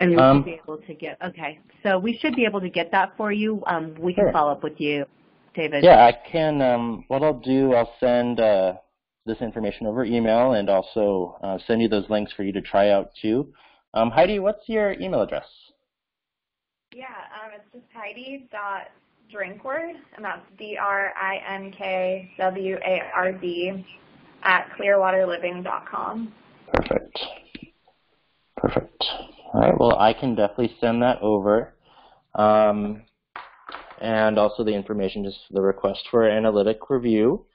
and we Um, should be able to get. Okay, so we should be able to get that for you. Um, we can Sure. follow up with you, David. Yeah, I can. Um, what I'll do, I'll send uh, this information over email and also uh, send you those links for you to try out too. Um, Heidi, what's your email address? Yeah, um, it's just Heidi Drinkward, and that's D R I N K W A R D at clearwaterliving.com. Perfect. Perfect. All right. Well, I can definitely send that over, um, and also the information, just the request for analytic review,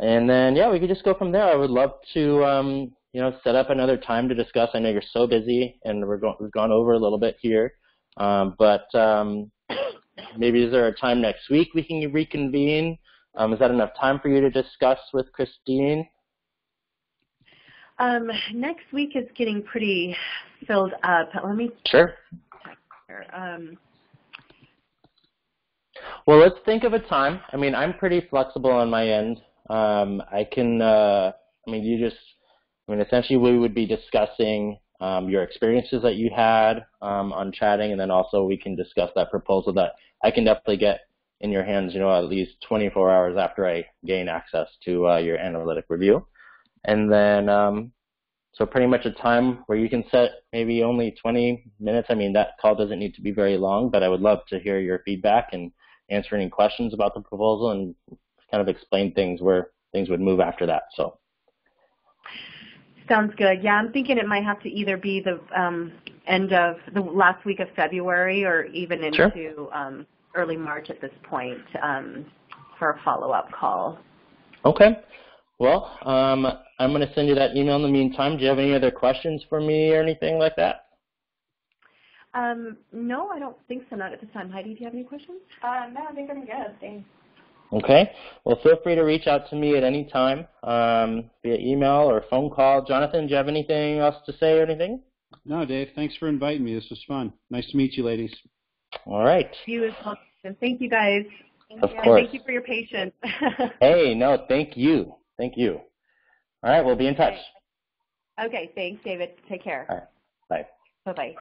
and then yeah, we could just go from there. I would love to, um, you know, set up another time to discuss. I know you're so busy, and we're go- we've gone over a little bit here, um, but um, maybe is there a time next week we can reconvene? Um, is that enough time for you to discuss with Christine? Um, next week is getting pretty filled up. Let me Sure. Um, Well, let's think of a time. I mean, I'm pretty flexible on my end. Um, I can. Uh, I mean, you just. I mean, essentially, we would be discussing um, your experiences that you had um, on chatting, and then also we can discuss that proposal that I can definitely get in your hands. You know, at least 24 hours after I gain access to uh, your analytic review, and then. Um, so pretty much a time where you can set maybe only 20 minutes. I mean, that call doesn't need to be very long, but I would love to hear your feedback and answer any questions about the proposal and kind of explain things where things would move after that. So sounds good. Yeah, I'm thinking it might have to either be the um, end of the last week of February or even Sure. into um, early March at this point um, for a follow-up call. okay. Well, um, I'm going to send you that email in the meantime. Do you have any other questions for me or anything like that? Um, no, I don't think so. Not at this time. Heidi, do you have any questions? Uh, no, I think I'm good. Thanks. Okay. Well, feel free to reach out to me at any time um, via email or phone call. Jonathan, do you have anything else to say or anything? No, Dave, thanks for inviting me. This was fun. Nice to meet you, ladies. All right. You as well. And Thank you guys. Of And course. thank you for your patience. Hey, no, thank you. Thank you. All right, we'll be in touch. okay, thanks, David. Take care. All right. Bye. Bye-bye.